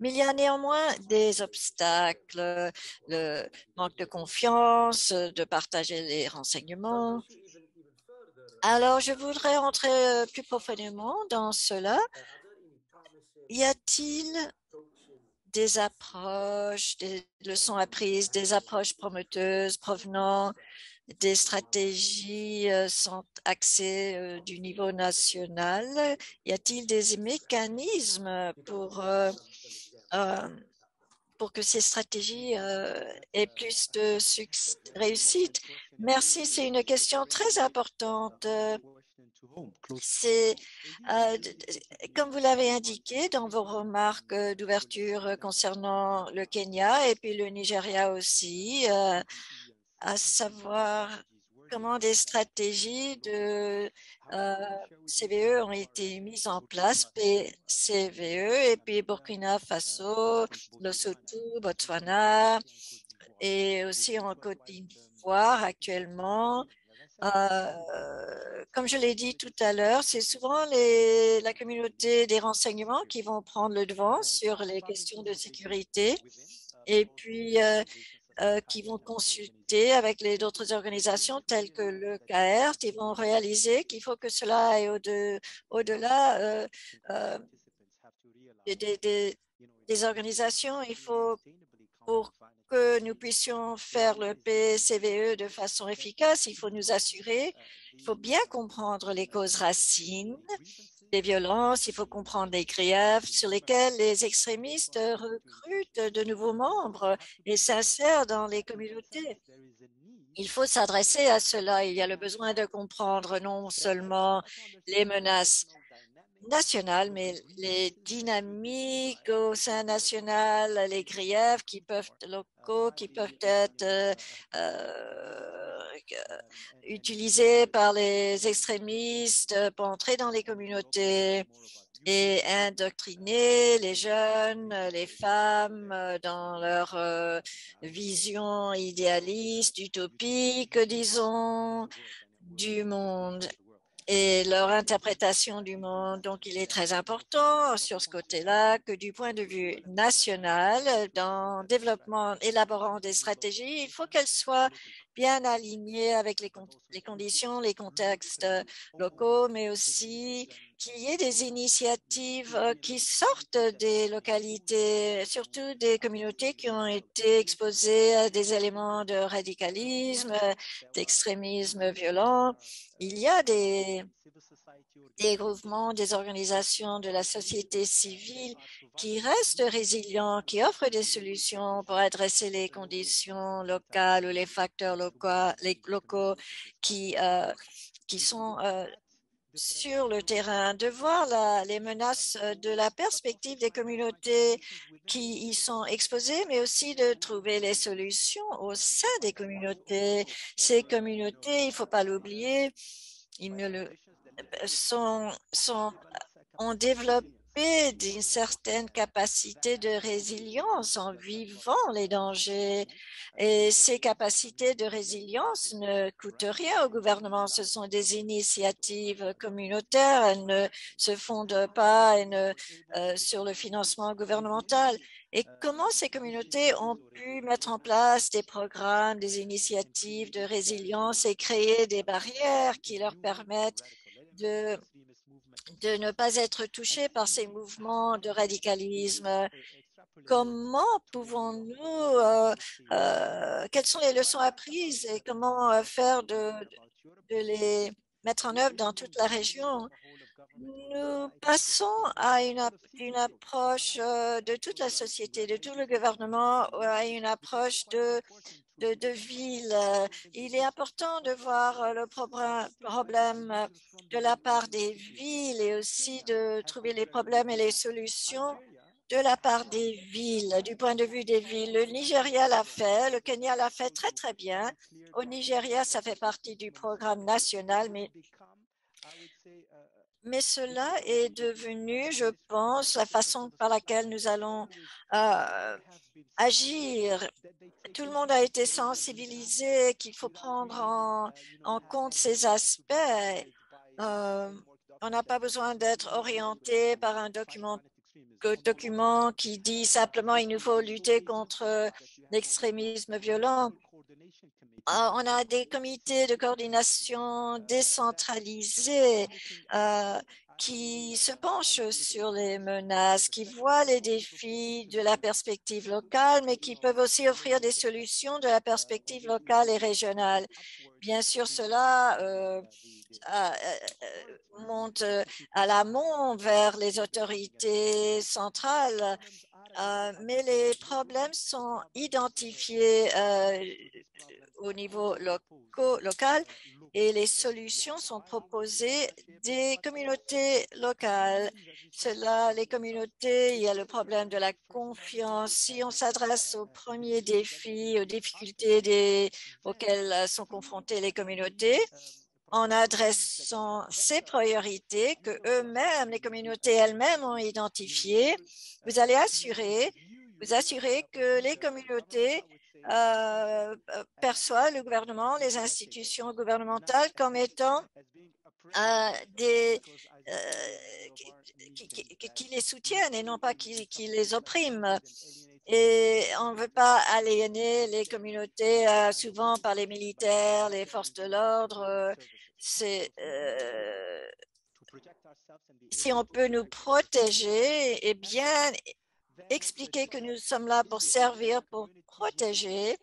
Speaker 2: Mais il y a néanmoins des obstacles, le manque de confiance, de partager les renseignements. Alors, je voudrais rentrer euh, plus profondément dans cela. Y a-t-il des approches, des leçons apprises, des approches prometteuses provenant des stratégies euh, sont axées euh, du niveau national. Y a-t-il des mécanismes pour, euh, pour que ces stratégies aient plus de réussite? Merci, c'est une question très importante. C'est, comme vous l'avez indiqué dans vos remarques d'ouverture concernant le Kenya et puis le Nigeria aussi, à savoir comment des stratégies de euh, CVE ont été mises en place, CVE, et puis Burkina Faso, Lesotho, Botswana, et aussi en Côte d'Ivoire actuellement. Euh, comme je l'ai dit tout à l'heure, c'est souvent la communauté des renseignements qui vont prendre le devant sur les questions de sécurité. Et puis, euh, euh, qui vont consulter avec les autres organisations telles que le CAERT. Ils vont réaliser qu'il faut que cela aille au-delà euh, euh, des, des, organisations. Il faut, pour que nous puissions faire le PCVE de façon efficace, il faut nous assurer, il faut bien comprendre les causes racines des violences, il faut comprendre les griefs sur lesquels les extrémistes recrutent de nouveaux membres et s'insèrent dans les communautés. Il faut s'adresser à cela. Il y a le besoin de comprendre non seulement les menaces nationales, mais les dynamiques au sein national, les griefs qui peuvent locaux, qui peuvent être euh, euh, utilisés par les extrémistes pour entrer dans les communautés et indoctriner les jeunes, les femmes dans leur euh, vision idéaliste, utopique, disons, du monde et leur interprétation du monde. Donc, il est très important sur ce côté-là que du point de vue national, dans développement, élaborant des stratégies, il faut qu'elles soient bien alignées avec les, conditions, les contextes locaux, mais aussi qu'il y ait des initiatives euh, qui sortent des localités, surtout des communautés qui ont été exposées à des éléments de radicalisme, d'extrémisme violent. Il y a des, des groupements, des organisations de la société civile qui restent résilients, qui offrent des solutions pour adresser les conditions locales ou les facteurs locaux, les locaux qui, euh, qui sont euh, sur le terrain, de voir les menaces euh, de la perspective des communautés qui y sont exposées, mais aussi de trouver les solutions au sein des communautés. Ces communautés, il ne faut pas l'oublier, ils ne le ont développé d'une certaine capacité de résilience en vivant les dangers. Et ces capacités de résilience ne coûtent rien au gouvernement. Ce sont des initiatives communautaires. Elles ne se fondent pas euh, sur le financement gouvernemental. Et comment ces communautés ont pu mettre en place des programmes, des initiatives de résilience et créer des barrières qui leur permettent de ne pas être touchés par ces mouvements de radicalisme. Comment pouvons-nous, euh, euh, quelles sont les leçons apprises et comment euh, faire de, les mettre en œuvre dans toute la région? Nous passons à une, approche de toute la société, de tout le gouvernement, à une approche de de, villes. Il est important de voir euh, le problème euh, de la part des villes et aussi de trouver les problèmes et les solutions de la part des villes, du point de vue des villes. Le Nigeria l'a fait, le Kenya l'a fait très, très bien. Au Nigeria, ça fait partie du programme national, mais mais cela est devenu, je pense, la façon par laquelle nous allons euh, agir. Tout le monde a été sensibilisé qu'il faut prendre en, compte ces aspects. Euh, on n'a pas besoin d'être orienté par un document, qui dit simplement il nous faut lutter contre l'extrémisme violent. Euh, on a des comités de coordination décentralisés euh, qui se penchent sur les menaces, qui voient les défis de la perspective locale, mais qui peuvent aussi offrir des solutions de la perspective locale et régionale. Bien sûr, cela euh, monte à l'amont vers les autorités centrales euh, mais les problèmes sont identifiés euh, au niveau local et les solutions sont proposées des communautés locales. Cela, les communautés, il y a le problème de la confiance. Si on s'adresse aux premiers défis, aux difficultés auxquelles sont confrontées les communautés, en adressant ces priorités que eux-mêmes, les communautés elles-mêmes ont identifiées, vous allez assurer, vous assurer que les communautés euh, perçoivent le gouvernement, les institutions gouvernementales comme étant euh, des euh, qui, les soutiennent et non pas qui, les oppriment. et on ne veut pas aliéner les communautés, euh, souvent par les militaires, les forces de l'ordre. Euh, si on peut nous protéger et bien expliquer que nous sommes là pour servir, pour protéger,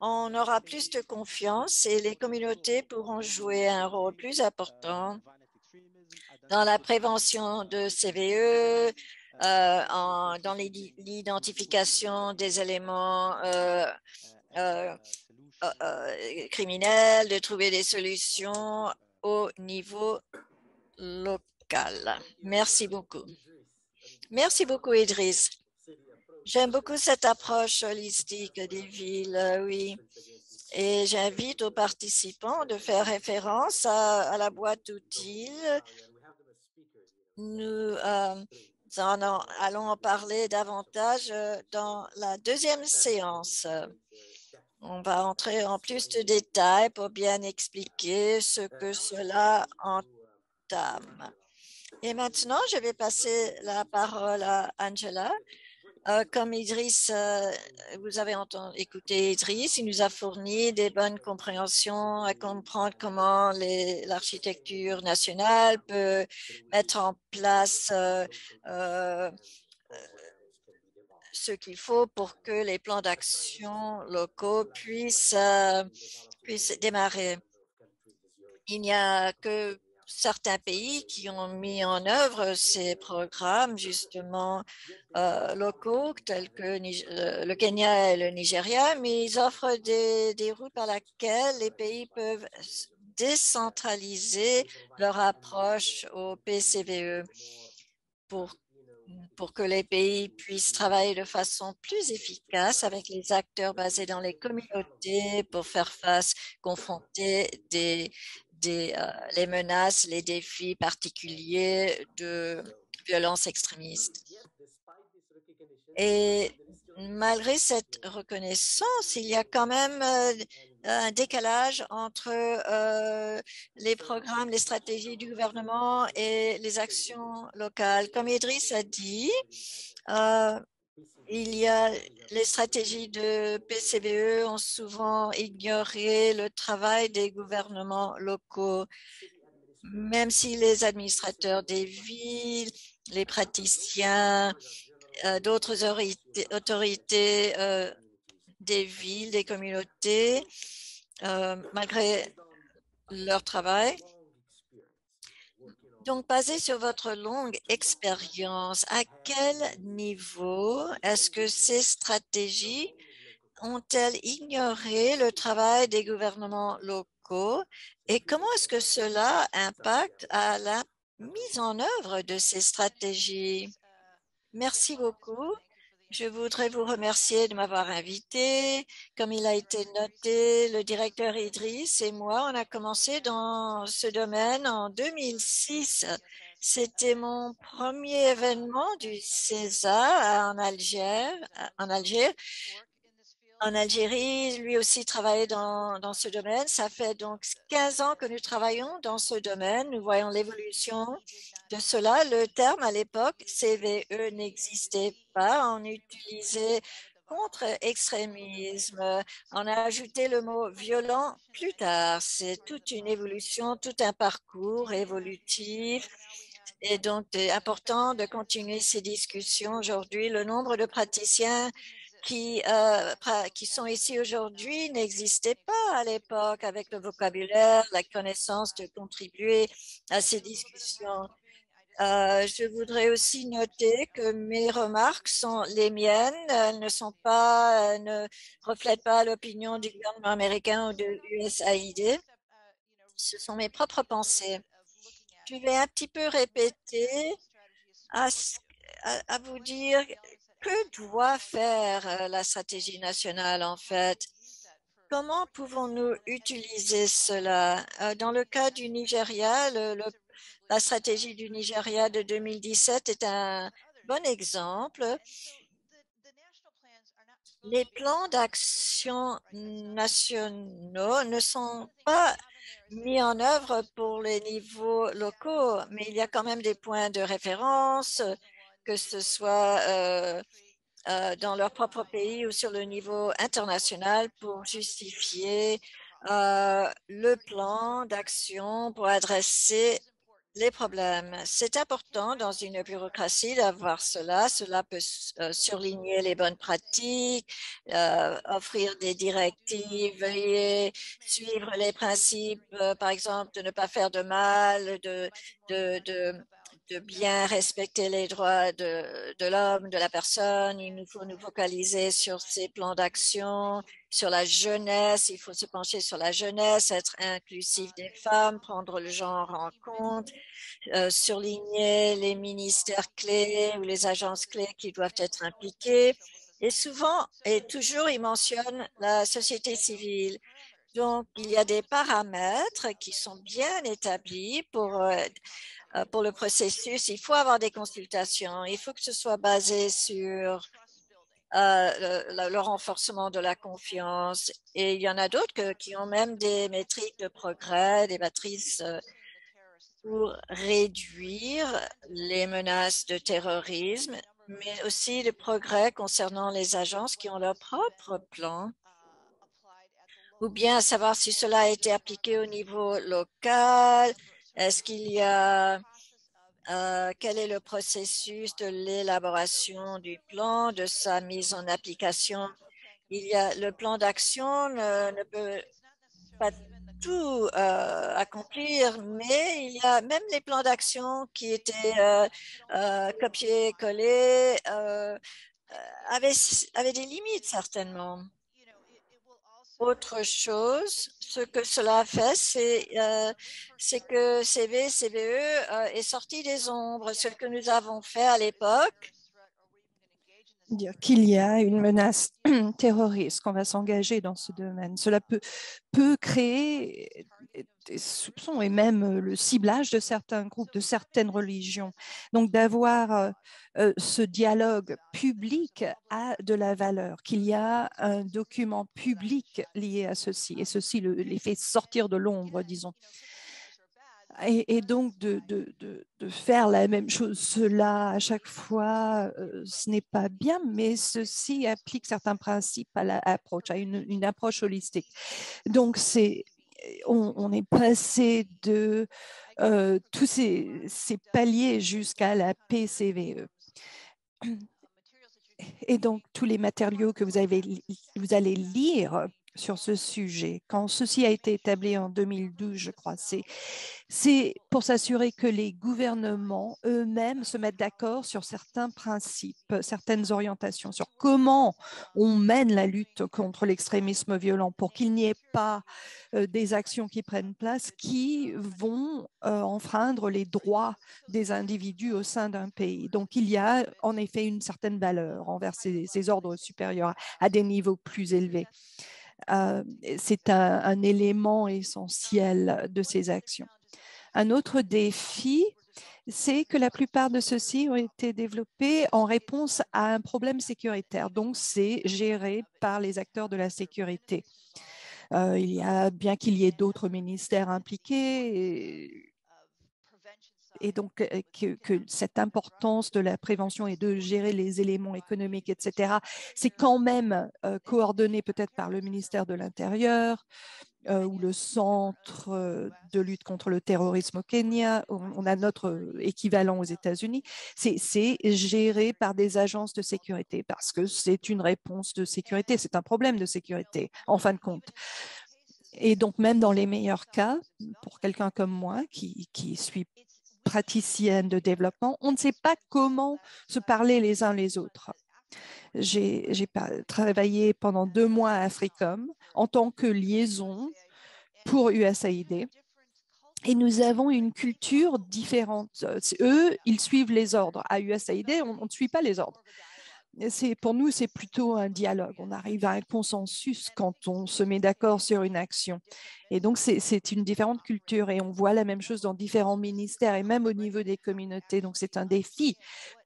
Speaker 2: on aura plus de confiance et les communautés pourront jouer un rôle plus important dans la prévention de CVE, euh, dans l'identification des éléments euh, euh, criminels, de trouver des solutions au niveau local. Merci beaucoup. Merci beaucoup, Idriss. J'aime beaucoup cette approche holistique des villes, oui. Et j'invite aux participants de faire référence à, la boîte d'outils. Nous euh, allons en parler davantage euh, dans la deuxième séance. On va entrer en plus de détails pour bien expliquer ce que cela entame. Et maintenant, je vais passer la parole à Angela euh, comme Idriss, euh, vous avez entendu, écouté Idriss, il nous a fourni des bonnes compréhensions à comprendre comment l'architecture nationale peut mettre en place euh, ce qu'il faut pour que les plans d'action locaux puissent, puissent démarrer. Il n'y a que certains pays qui ont mis en œuvre ces programmes justement euh, locaux tels que euh, le Kenya et le Nigeria, mais ils offrent des, des routes par lesquelles les pays peuvent décentraliser leur approche au PCVE pour pour que les pays puissent travailler de façon plus efficace avec les acteurs basés dans les communautés pour faire face, confronter des, euh, les menaces, les défis particuliers de violence extrémiste. Et malgré cette reconnaissance, il y a quand même euh, un décalage entre euh, les programmes, les stratégies du gouvernement et les actions locales. Comme Idriss a dit, il y a les stratégies de PCBE ont souvent ignoré le travail des gouvernements locaux, même si les administrateurs des villes, les praticiens, euh, d'autres autorités, euh, des villes, des communautés, euh, malgré leur travail, donc, basé sur votre longue expérience, à quel niveau est-ce que ces stratégies ont-elles ignoré le travail des gouvernements locaux et comment est-ce que cela impacte à la mise en œuvre de ces stratégies? Merci beaucoup. Je voudrais vous remercier de m'avoir invité. Comme il a été noté, le directeur Idriss et moi, on a commencé dans ce domaine en 2006. C'était mon premier événement du César en Alger, en Alger en Algérie, lui aussi travaillait dans, dans, ce domaine. Ça fait donc 15 ans que nous travaillons dans ce domaine. Nous voyons l'évolution de cela. Le terme à l'époque, CVE, n'existait pas. On utilisait contre-extrémisme. On a ajouté le mot violent plus tard. C'est toute une évolution, tout un parcours évolutif. Et donc, c'est important de continuer ces discussions aujourd'hui. Le nombre de praticiens qui, euh, qui sont ici aujourd'hui n'existaient pas à l'époque avec le vocabulaire, la connaissance de contribuer à ces discussions. Euh, je voudrais aussi noter que mes remarques sont les miennes. Elles ne ne reflètent pas l'opinion du gouvernement américain ou de l'USAID. Ce sont mes propres pensées. Je vais un petit peu répéter à vous dire que doit faire euh, la stratégie nationale en fait? Comment pouvons-nous utiliser cela? Euh, Dans le cas du Nigeria, la stratégie du Nigeria de 2017 est un bon exemple. Les plans d'action nationaux ne sont pas mis en œuvre pour les niveaux locaux, mais il y a quand même des points de référence que ce soit euh, euh, dans leur propre pays ou sur le niveau international pour justifier euh, le plan d'action pour adresser les problèmes. C'est important dans une bureaucratie d'avoir cela. Cela peut surligner les bonnes pratiques, offrir des directives, veiller, suivre les principes, par exemple, de ne pas faire de mal, de, de, de de bien respecter les droits de, l'homme, de la personne. Il nous faut nous focaliser sur ces plans d'action, sur la jeunesse. Il faut se pencher sur la jeunesse, être inclusif des femmes, prendre le genre en compte, euh, surligner les ministères clés ou les agences clés qui doivent être impliquées. Et souvent et toujours, il mentionne la société civile. Donc, il y a des paramètres qui sont bien établis pour euh, euh, pour le processus, il faut avoir des consultations. Il faut que ce soit basé sur euh, le, renforcement de la confiance. Et il y en a d'autres qui ont même des métriques de progrès, des matrices pour réduire les menaces de terrorisme, mais aussi le progrès concernant les agences qui ont leur propre plan ou bien savoir si cela a été appliqué au niveau local, est-ce qu'il y a euh, quel est le processus de l'élaboration du plan, de sa mise en application? Il y a le plan d'action ne, peut pas tout euh, accomplir, mais il y a même les plans d'action qui étaient euh, copiés-collés avaient, avaient des limites certainement. Autre chose, ce que cela fait, c'est euh, que CV, CVE euh, est sorti des ombres. Ce que nous avons fait à l'époque,
Speaker 1: dire qu'il y a une menace [clears throat] terroriste, qu'on va s'engager dans ce domaine. Cela peut, créer des soupçons et même le ciblage de certains groupes, de certaines religions. Donc d'avoir euh, euh, ce dialogue public a de la valeur, qu'il y a un document public lié à ceci, et ceci les fait sortir de l'ombre, disons. Et, donc de, faire la même chose, cela à chaque fois, euh, ce n'est pas bien, mais ceci applique certains principes à l'approche, à une, approche holistique. Donc c'est, on, est passé de euh, tous ces, paliers jusqu'à la PCVE. Et donc tous les matériaux que vous allez lire sur ce sujet. Quand ceci a été établi en 2012, je crois, c'est pour s'assurer que les gouvernements eux-mêmes se mettent d'accord sur certains principes, certaines orientations, sur comment on mène la lutte contre l'extrémisme violent pour qu'il n'y ait pas euh, des actions qui prennent place qui vont euh, enfreindre les droits des individus au sein d'un pays. Donc, il y a en effet une certaine valeur envers ces, ces ordres supérieurs à des niveaux plus élevés. Euh, c'est un, élément essentiel de ces actions. Un autre défi, c'est que la plupart de ceux-ci ont été développés en réponse à un problème sécuritaire. Donc, c'est géré par les acteurs de la sécurité. Euh, il y a, bien qu'il y ait d'autres ministères impliqués, et donc euh, que, cette importance de la prévention et de gérer les éléments économiques, etc., c'est quand même euh, coordonné peut-être par le ministère de l'Intérieur euh, ou le Centre de lutte contre le terrorisme au Kenya. On, a notre équivalent aux États-Unis. C'est géré par des agences de sécurité parce que c'est une réponse de sécurité, c'est un problème de sécurité en fin de compte. Et donc, même dans les meilleurs cas, pour quelqu'un comme moi qui, qui suis praticienne de développement, on ne sait pas comment se parler les uns les autres. J'ai travaillé pendant deux mois à Africom en tant que liaison pour USAID. Et nous avons une culture différente. Eux, ils suivent les ordres. À USAID, on, on ne suit pas les ordres pour nous, c'est plutôt un dialogue. On arrive à un consensus quand on se met d'accord sur une action. Et donc, c'est une différente culture et on voit la même chose dans différents ministères et même au niveau des communautés. Donc, c'est un défi.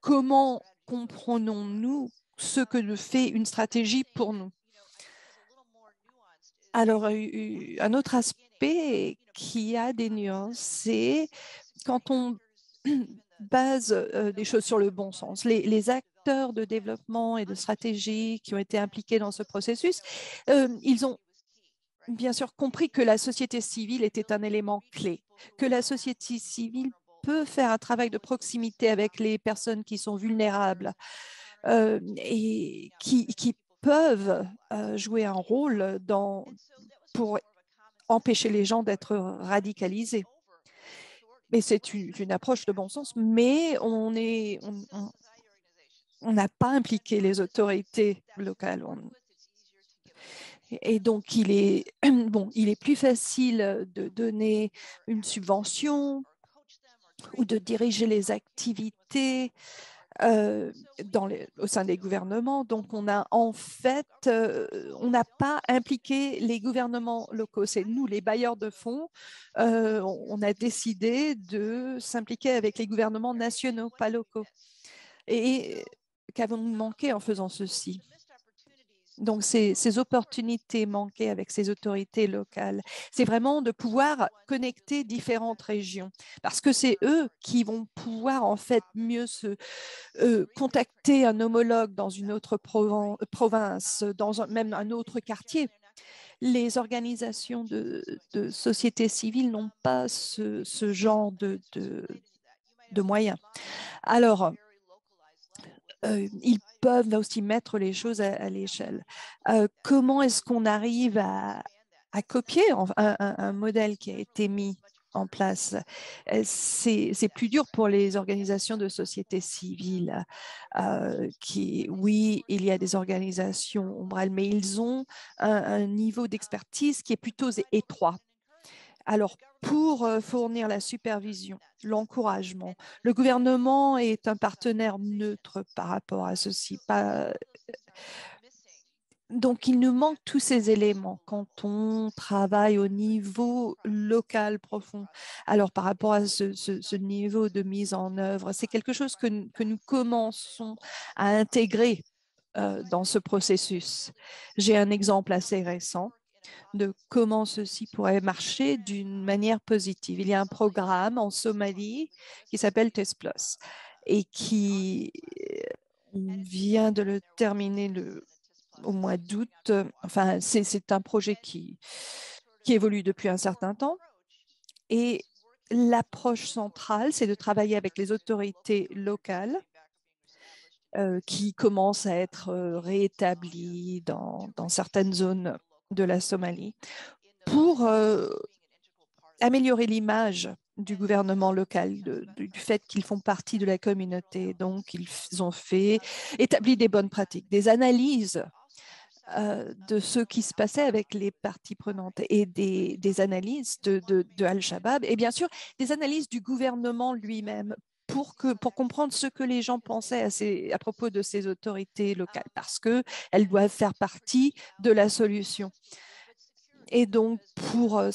Speaker 1: Comment comprenons-nous ce que fait une stratégie pour nous? Alors, un autre aspect qui a des nuances, c'est quand on [clears throat] base euh, des choses sur le bon sens. Les, les actes acteurs de développement et de stratégie qui ont été impliqués dans ce processus, euh, ils ont bien sûr compris que la société civile était un élément clé, que la société civile peut faire un travail de proximité avec les personnes qui sont vulnérables euh, et qui, qui peuvent euh, jouer un rôle dans, pour empêcher les gens d'être radicalisés. Mais c'est une, approche de bon sens, mais on est, on n'a pas impliqué les autorités locales. et donc, il est, [clears throat] bon, il est plus facile de donner une subvention ou de diriger les activités euh, au sein des gouvernements. Donc, on a en fait, euh, on n'a pas impliqué les gouvernements locaux. C'est nous, les bailleurs de fonds, euh, on a décidé de s'impliquer avec les gouvernements nationaux, pas locaux. Qu'avons-nous manqué en faisant ceci? Donc, ces, opportunités manquées avec ces autorités locales, c'est vraiment de pouvoir connecter différentes régions parce que c'est eux qui vont pouvoir en fait mieux se euh, contacter un homologue dans une autre province, dans même un autre quartier. Les organisations de, société civile n'ont pas ce, genre de, de moyens. Alors, euh, ils peuvent aussi mettre les choses à, l'échelle. Euh, comment est-ce qu'on arrive à, copier un, modèle qui a été mis en place? Euh, c'est plus dur pour les organisations de société civile qui, oui, il y a des organisations ombrelles, mais ils ont un niveau d'expertise qui est plutôt étroit. Alors, pour fournir la supervision, l'encouragement, le gouvernement est un partenaire neutre par rapport à ceci. Donc, il nous manque tous ces éléments quand on travaille au niveau local profond. Alors, par rapport à ce, niveau de mise en œuvre, c'est quelque chose que, nous commençons à intégrer dans ce processus. J'ai un exemple assez récent de comment ceci pourrait marcher d'une manière positive. Il y a un programme en Somalie qui s'appelle TES Plus et qui euh, vient de le terminer le, au mois d'août. Enfin, c'est un projet qui, qui évolue depuis un certain temps. Et l'approche centrale, c'est de travailler avec les autorités locales euh, qui commencent à être euh, réétablies dans, dans certaines zones de la Somalie pour euh, améliorer l'image du gouvernement local, du fait qu'ils font partie de la communauté. Donc, ils ont fait, établi des bonnes pratiques, des analyses euh, de ce qui se passait avec les parties prenantes et des, analyses de, de Al-Shabaab et bien sûr des analyses du gouvernement lui-même pour, que, pour comprendre ce que les gens pensaient à, propos de ces autorités locales, parce qu'elles doivent faire partie de la solution. Et donc, pour, euh,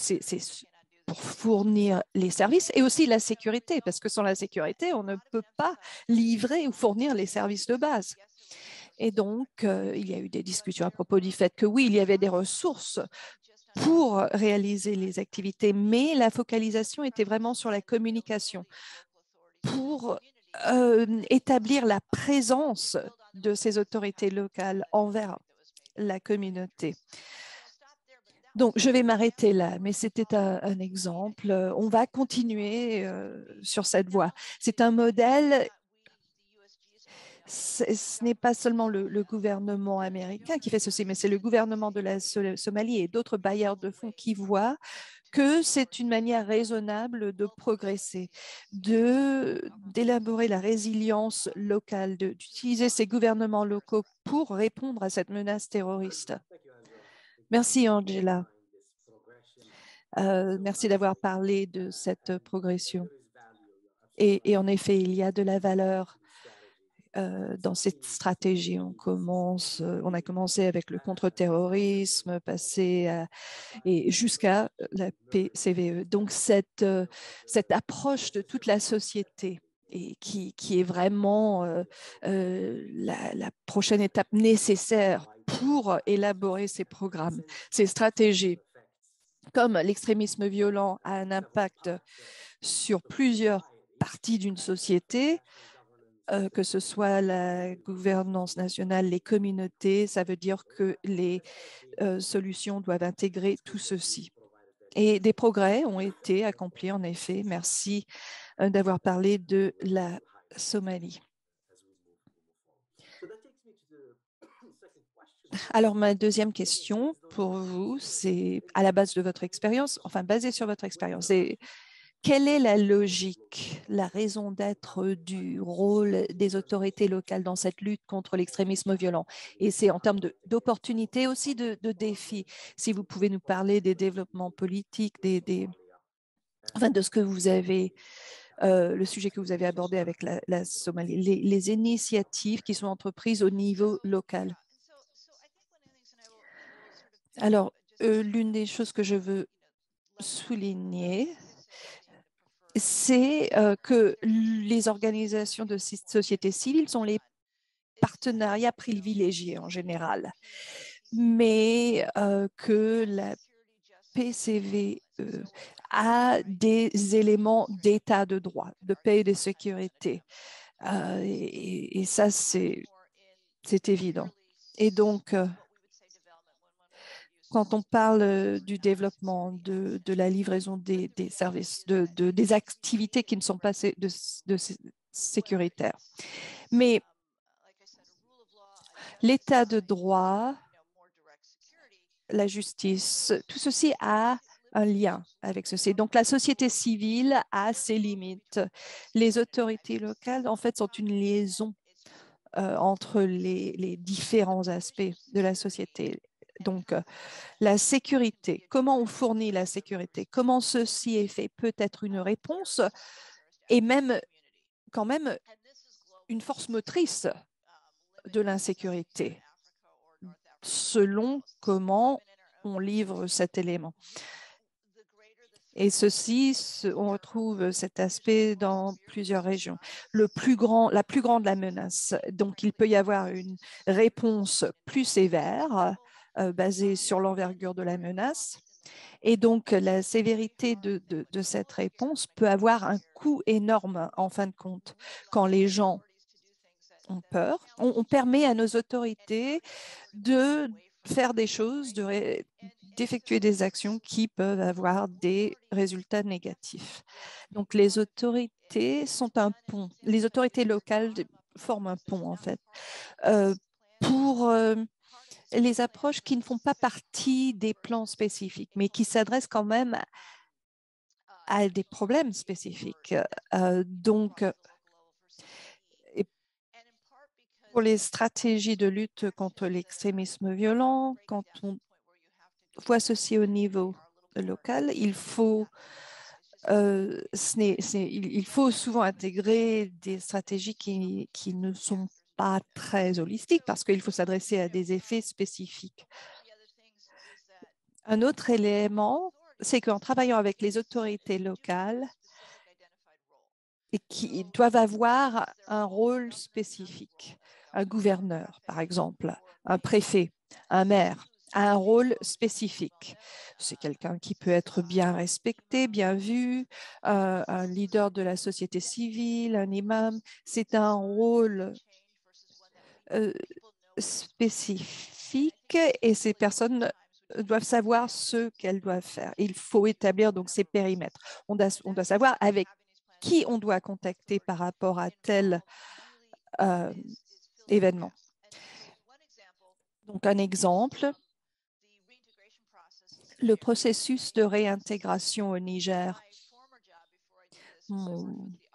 Speaker 1: pour fournir les services et aussi la sécurité, parce que sans la sécurité, on ne peut pas livrer ou fournir les services de base. Et donc, euh, il y a eu des discussions à propos du fait que oui, il y avait des ressources pour réaliser les activités, mais la focalisation était vraiment sur la communication, pour établir la présence de ces autorités locales envers la communauté. Donc, je vais m'arrêter là, mais c'était un, exemple. On va continuer sur cette voie. C'est un modèle ce n'est pas seulement le, gouvernement américain qui fait ceci, mais c'est le gouvernement de la Somalie et d'autres bailleurs de fonds qui voient que c'est une manière raisonnable de progresser, d'élaborer la résilience locale, d'utiliser ces gouvernements locaux pour répondre à cette menace terroriste. Merci, Angela. Euh, merci d'avoir parlé de cette progression. et, en effet, il y a de la valeur euh, dans cette stratégie. On, commence, euh, on a commencé avec le contre-terrorisme, passé et jusqu'à la PCVE. Donc, cette, euh, cette approche de toute la société et qui, qui est vraiment la, la, prochaine étape nécessaire pour élaborer ces programmes, ces stratégies. Comme l'extrémisme violent a un impact sur plusieurs parties d'une société, euh, que ce soit la gouvernance nationale, les communautés, ça veut dire que les euh, solutions doivent intégrer tout ceci. Et des progrès ont été accomplis, en effet. Merci euh, d'avoir parlé de la Somalie. Alors, ma deuxième question pour vous, c'est à la base de votre expérience, enfin basée sur votre expérience, quelle est la logique, la raison d'être du rôle des autorités locales dans cette lutte contre l'extrémisme violent? Et c'est en termes d'opportunités aussi de, défis. Si vous pouvez nous parler des développements politiques, des, de ce que vous avez, euh, le sujet que vous avez abordé avec la, Somalie, les, initiatives qui sont entreprises au niveau local. Alors, euh, l'une des choses que je veux souligner, c'est que les organisations de société civile sont les partenariats privilégiés en général, mais que la PCV a des éléments d'état de droit, de paix et de sécurité. et, et, ça, c'est évident. Et donc, quand on parle du développement, de, la livraison des, services, de, des activités qui ne sont pas de, sécuritaires. Mais l'état de droit, la justice, tout ceci a un lien avec ceci. Donc, la société civile a ses limites. Les autorités locales, en fait, sont une liaison entre les, les, différents aspects de la société. Donc, euh, la sécurité, comment on fournit la sécurité, comment ceci est fait peut être une réponse et même quand même une force motrice de l'insécurité selon comment on livre cet élément. Et ceci, on retrouve cet aspect dans plusieurs régions. Le plus grand, la plus grande la menace. Donc, il peut y avoir une réponse plus sévère euh, basé sur l'envergure de la menace. Et donc, la sévérité de, cette réponse peut avoir un coût énorme en fin de compte. Quand les gens ont peur, on, permet à nos autorités de faire des choses, d'effectuer des actions qui peuvent avoir des résultats négatifs. Donc, les autorités sont un pont. Les autorités locales forment un pont, en fait, euh, pour euh, les approches qui ne font pas partie des plans spécifiques, mais qui s'adressent quand même à des problèmes spécifiques. Euh, donc, pour les stratégies de lutte contre l'extrémisme violent, quand on voit ceci au niveau local, il faut, euh, il faut souvent intégrer des stratégies qui, qui ne sont pas très holistique parce qu'il faut s'adresser à des effets spécifiques. Un autre élément, c'est qu'en travaillant avec les autorités locales, et qui doivent avoir un rôle spécifique. Un gouverneur, par exemple, un préfet, un maire, a un rôle spécifique. C'est quelqu'un qui peut être bien respecté, bien vu, euh, un leader de la société civile, un imam. C'est un rôle euh, spécifiques et ces personnes doivent savoir ce qu'elles doivent faire. Il faut établir donc ces périmètres. On doit, savoir avec qui on doit contacter par rapport à tel euh, événement. Donc un exemple, le processus de réintégration au Niger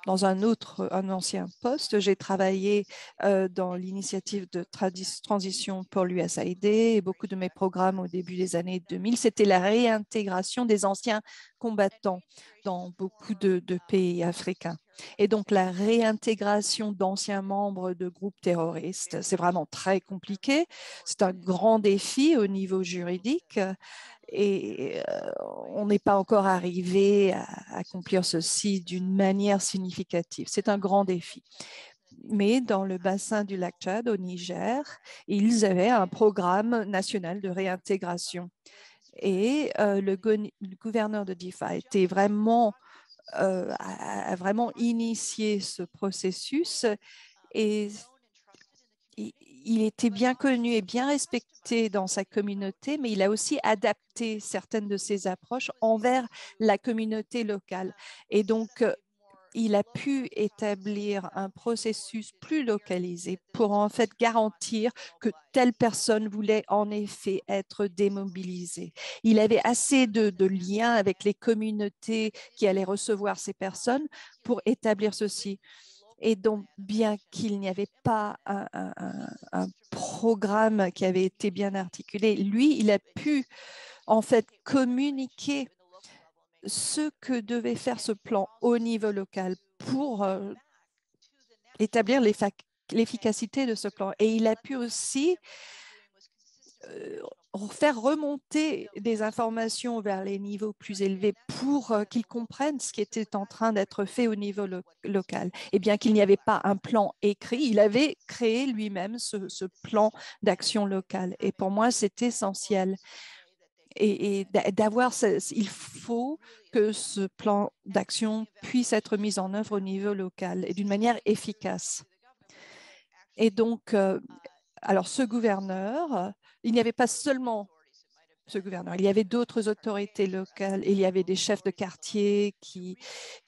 Speaker 1: dans un autre, un ancien poste. J'ai travaillé euh, dans l'initiative de transition pour l'USAID et beaucoup de mes programmes au début des années 2000, c'était la réintégration des anciens combattants dans beaucoup de, pays africains. Et donc, la réintégration d'anciens membres de groupes terroristes, c'est vraiment très compliqué. C'est un grand défi au niveau juridique et euh, on n'est pas encore arrivé à accomplir ceci d'une manière significative. C'est un grand défi. Mais dans le bassin du lac Tchad, au Niger, ils avaient un programme national de réintégration. Et euh, le, gouverneur de DIFA était vraiment, euh, a vraiment initié ce processus Et il était bien connu et bien respecté dans sa communauté, mais il a aussi adapté certaines de ses approches envers la communauté locale. Et donc, il a pu établir un processus plus localisé pour en fait garantir que telle personne voulait en effet être démobilisée. Il avait assez de, liens avec les communautés qui allaient recevoir ces personnes pour établir ceci. Et donc, bien qu'il n'y avait pas un, programme qui avait été bien articulé, lui, il a pu en fait communiquer ce que devait faire ce plan au niveau local pour euh, établir l'efficacité de ce plan. Et il a pu aussi euh, faire remonter des informations vers les niveaux plus élevés pour euh, qu'ils comprennent ce qui était en train d'être fait au niveau local. Et bien qu'il n'y avait pas un plan écrit, il avait créé lui-même ce, ce plan d'action locale. Et pour moi, c'est essentiel et, d'avoir, il faut que ce plan d'action puisse être mis en œuvre au niveau local et d'une manière efficace. Et donc, euh, alors ce gouverneur, il n'y avait pas seulement ce gouverneur. Il y avait d'autres autorités locales, il y avait des chefs de quartier qui,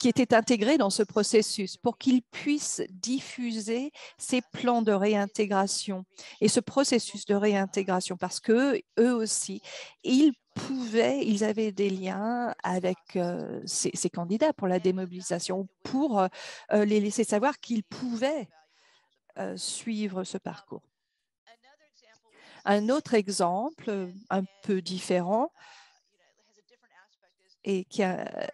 Speaker 1: étaient intégrés dans ce processus pour qu'ils puissent diffuser ces plans de réintégration et ce processus de réintégration parce que eux aussi, ils pouvaient, ils avaient des liens avec euh, ces, candidats pour la démobilisation, pour euh, les laisser savoir qu'ils pouvaient euh, suivre ce parcours. Un autre exemple euh, un peu différent et qui a,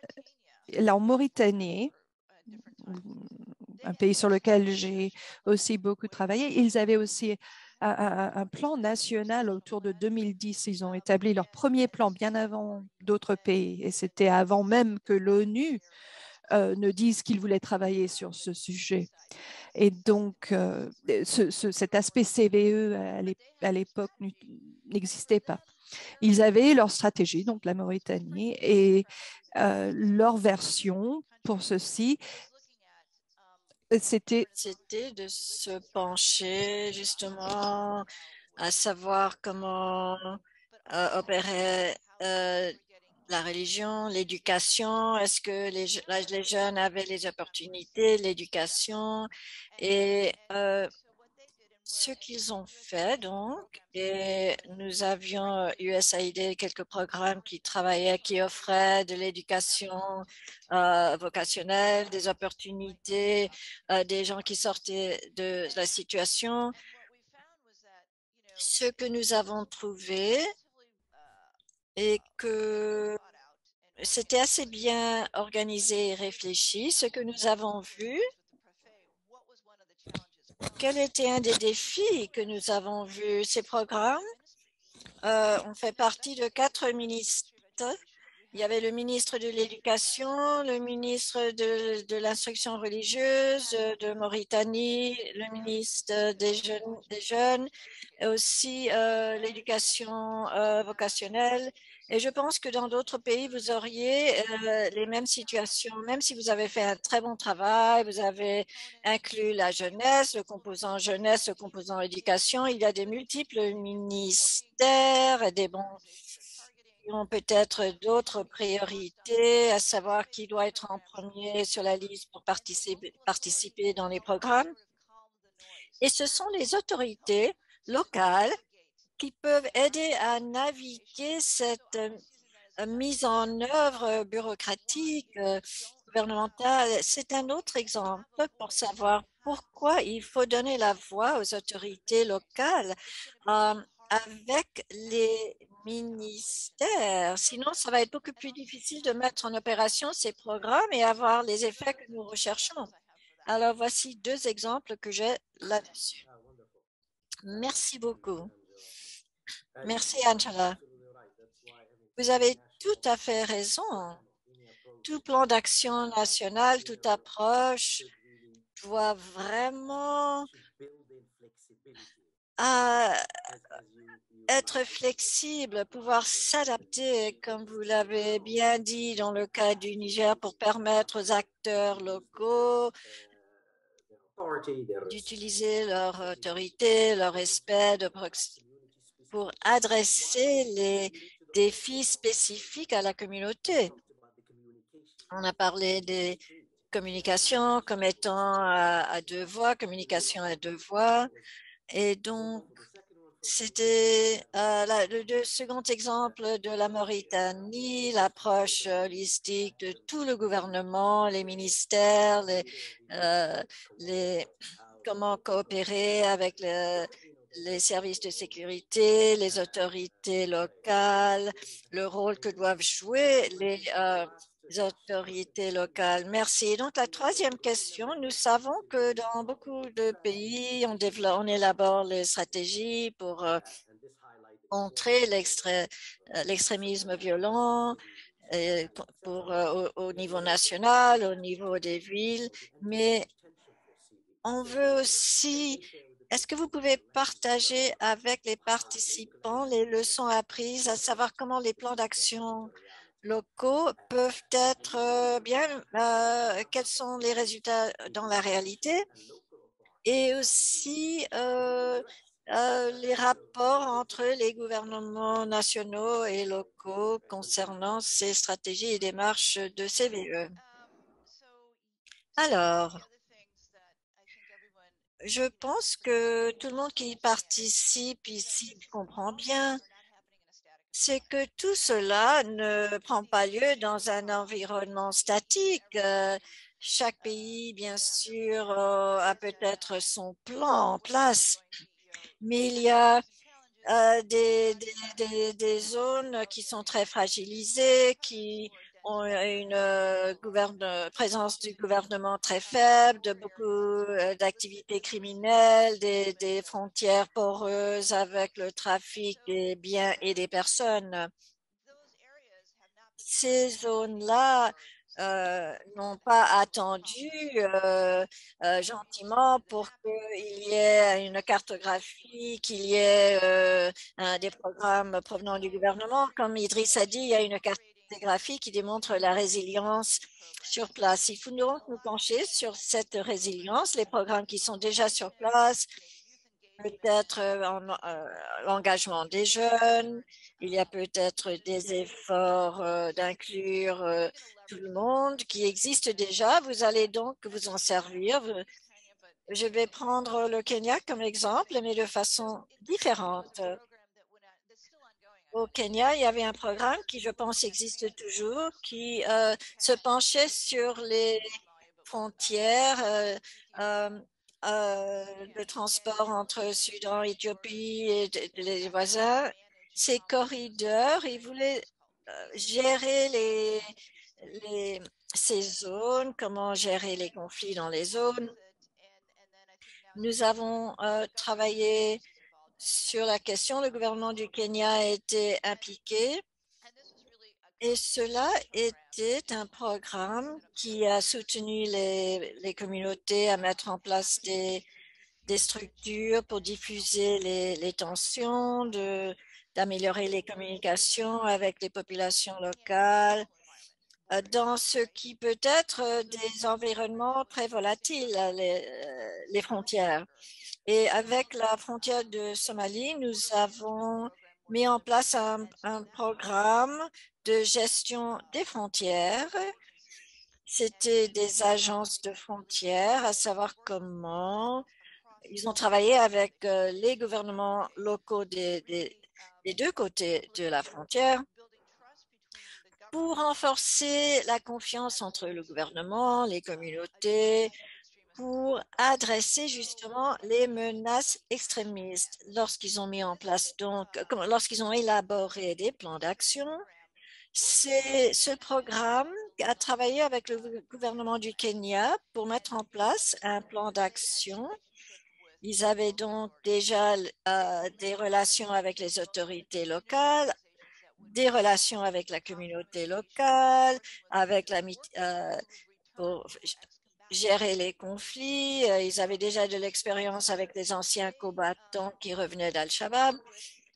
Speaker 1: là en Mauritanie, un pays sur lequel j'ai aussi beaucoup travaillé, ils avaient aussi un, plan national autour de 2010. Ils ont établi leur premier plan bien avant d'autres pays et c'était avant même que l'ONU euh, ne dise qu'ils voulaient travailler sur ce sujet. Et donc, euh, cet aspect CVE à l'époque n'existait pas. Ils avaient leur stratégie, donc la Mauritanie, et euh, leur version pour ceci, c'était...
Speaker 2: De se pencher justement à savoir comment opérer la religion, l'éducation, est-ce que les, jeunes avaient les opportunités, l'éducation et euh, ce qu'ils ont fait donc, et nous avions USAID quelques programmes qui travaillaient, qui offraient de l'éducation euh, vocationnelle, des opportunités, euh, des gens qui sortaient de la situation. Ce que nous avons trouvé, et que c'était assez bien organisé et réfléchi. Ce que nous avons vu, quel était un des défis que nous avons vus? Ces programmes euh, ont fait partie de quatre ministres. Il y avait le ministre de l'Éducation, le ministre de, l'instruction religieuse de Mauritanie, le ministre des jeunes, des jeunes et aussi euh, l'éducation euh, vocationnelle. Et je pense que dans d'autres pays, vous auriez euh, les mêmes situations, même si vous avez fait un très bon travail, vous avez inclus la jeunesse, le composant jeunesse, le composant éducation, il y a des multiples ministères et des bons ont peut-être d'autres priorités, à savoir qui doit être en premier sur la liste pour participer, participer dans les programmes. Et ce sont les autorités locales qui peuvent aider à naviguer cette euh, mise en œuvre bureaucratique, euh, gouvernementale. C'est un autre exemple pour savoir pourquoi il faut donner la voix aux autorités locales euh, avec les ministères. Sinon, ça va être beaucoup plus difficile de mettre en opération ces programmes et avoir les effets que nous recherchons. Alors, voici deux exemples que j'ai là-dessus. Merci beaucoup. Merci, Angela. Vous avez tout à fait raison. Tout plan d'action national, toute approche doit vraiment euh, être flexible, pouvoir s'adapter, comme vous l'avez bien dit dans le cas du Niger, pour permettre aux acteurs locaux d'utiliser leur autorité, leur respect de pour adresser les défis spécifiques à la communauté. On a parlé des communications comme étant à, deux voix, communication à deux voix. Et donc, c'était euh, le, second exemple de la Mauritanie, l'approche holistique de tout le gouvernement, les ministères, les, euh, comment coopérer avec les services de sécurité, les autorités locales, le rôle que doivent jouer les euh, autorités locales. Merci. Donc, la troisième question, nous savons que dans beaucoup de pays, on, développe, on élabore les stratégies pour euh, contrer euh, l'extrémisme violent, euh, au, niveau national, au niveau des villes, mais on veut aussi est-ce que vous pouvez partager avec les participants les leçons apprises, à savoir comment les plans d'action locaux peuvent être euh, bien, euh, quels sont les résultats dans la réalité et aussi euh, les rapports entre les gouvernements nationaux et locaux concernant ces stratégies et démarches de CVE. Alors, je pense que tout le monde qui participe ici comprend bien c'est que tout cela ne prend pas lieu dans un environnement statique. Euh, chaque pays, bien sûr, euh, a peut-être son plan en place, mais il y a euh, des, des, zones qui sont très fragilisées, qui ont une euh, présence du gouvernement très faible, de beaucoup euh, d'activités criminelles, des, frontières poreuses avec le trafic des biens et des personnes. Ces zones-là euh, n'ont pas attendu gentiment pour qu'il y ait une cartographie, qu'il y ait des programmes provenant du gouvernement. Comme Idriss a dit, il y a une carte graphique qui démontre la résilience sur place. Il faut donc nous pencher sur cette résilience, les programmes qui sont déjà sur place, peut-être euh, euh, l'engagement des jeunes, il y a peut-être des efforts euh, d'inclure tout le monde qui existent déjà. Vous allez donc vous en servir. Je vais prendre le Kenya comme exemple, mais de façon différente. Au Kenya, il y avait un programme qui, je pense, existe toujours, qui euh, se penchait sur les frontières euh, euh, de transport entre Soudan, Éthiopie et les voisins. Ces corridors, ils voulaient gérer ces zones, comment gérer les conflits dans les zones. Nous avons travaillé sur la question, le gouvernement du Kenya a été impliqué et cela était un programme qui a soutenu les, communautés à mettre en place des, structures pour diffuser les, tensions, d'améliorer les communications avec les populations locales euh, dans ce qui peut être des environnements très volatiles, les, euh, les frontières. Et avec la frontière de Somalie, nous avons mis en place un, programme de gestion des frontières. C'était des agences de frontières, à savoir comment ils ont travaillé avec euh, les gouvernements locaux des, des deux côtés de la frontière pour renforcer la confiance entre le gouvernement, les communautés, pour adresser justement les menaces extrémistes lorsqu'ils ont mis en place, donc, lorsqu'ils ont élaboré des plans d'action. C'est ce programme a travaillé avec le gouvernement du Kenya pour mettre en place un plan d'action. Ils avaient donc déjà euh, des relations avec les autorités locales, des relations avec la communauté locale, avec la euh, gérer les conflits. Euh, ils avaient déjà de l'expérience avec des anciens combattants qui revenaient d'Al-Shabaab.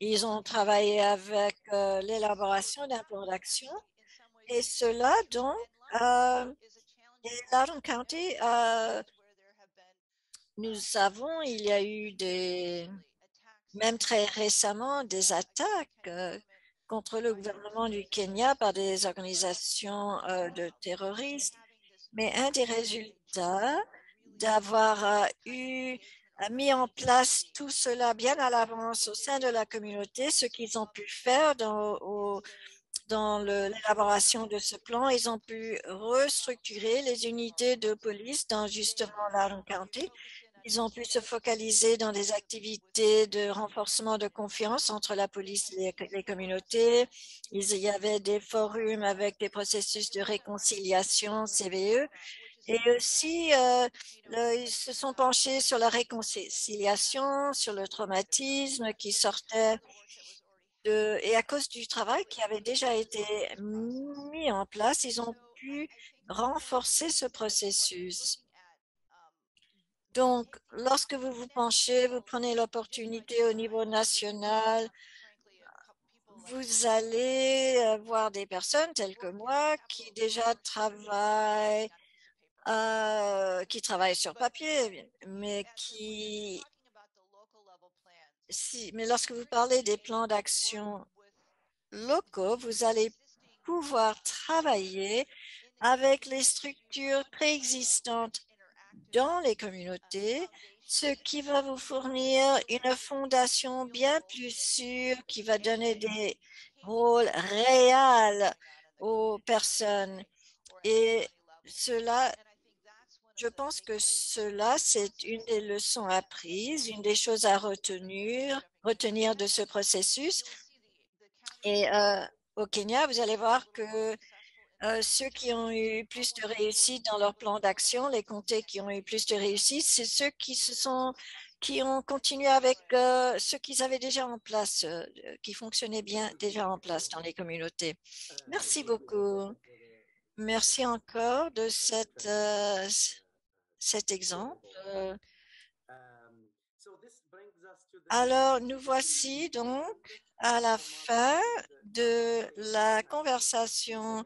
Speaker 2: Ils ont travaillé avec euh, l'élaboration d'un plan d'action et cela donc euh, Loudoun County euh, nous savons, il y a eu des, même très récemment, des attaques contre le gouvernement du Kenya par des organisations de terroristes. Mais un des résultats d'avoir eu mis en place tout cela bien à l'avance au sein de la communauté, ce qu'ils ont pu faire dans, l'élaboration de ce plan, ils ont pu restructurer les unités de police dans justement la County. Ils ont pu se focaliser dans des activités de renforcement de confiance entre la police et les communautés. Il y avait des forums avec des processus de réconciliation CVE et aussi, euh, ils se sont penchés sur la réconciliation, sur le traumatisme qui sortait de, et à cause du travail qui avait déjà été mis en place, ils ont pu renforcer ce processus. Donc, lorsque vous vous penchez, vous prenez l'opportunité au niveau national, vous allez euh, voir des personnes telles que moi qui déjà travaillent euh, qui travaillent sur papier, mais qui... Mais lorsque vous parlez des plans d'action locaux, vous allez pouvoir travailler avec les structures préexistantes dans les communautés, ce qui va vous fournir une fondation bien plus sûre qui va donner des rôles réels aux personnes. Et cela je pense que cela, c'est une des leçons apprises, une des choses à retenir, retenir de ce processus. Et euh, au Kenya, vous allez voir que euh, ceux qui ont eu plus de réussite dans leur plan d'action, les comtés qui ont eu plus de réussite, c'est ceux qui se sont qui ont continué avec euh, ce qu'ils avaient déjà en place, qui fonctionnaient bien déjà en place dans les communautés. Merci beaucoup. Merci encore de cette cet exemple. Euh, alors, nous voici donc à la fin de la conversation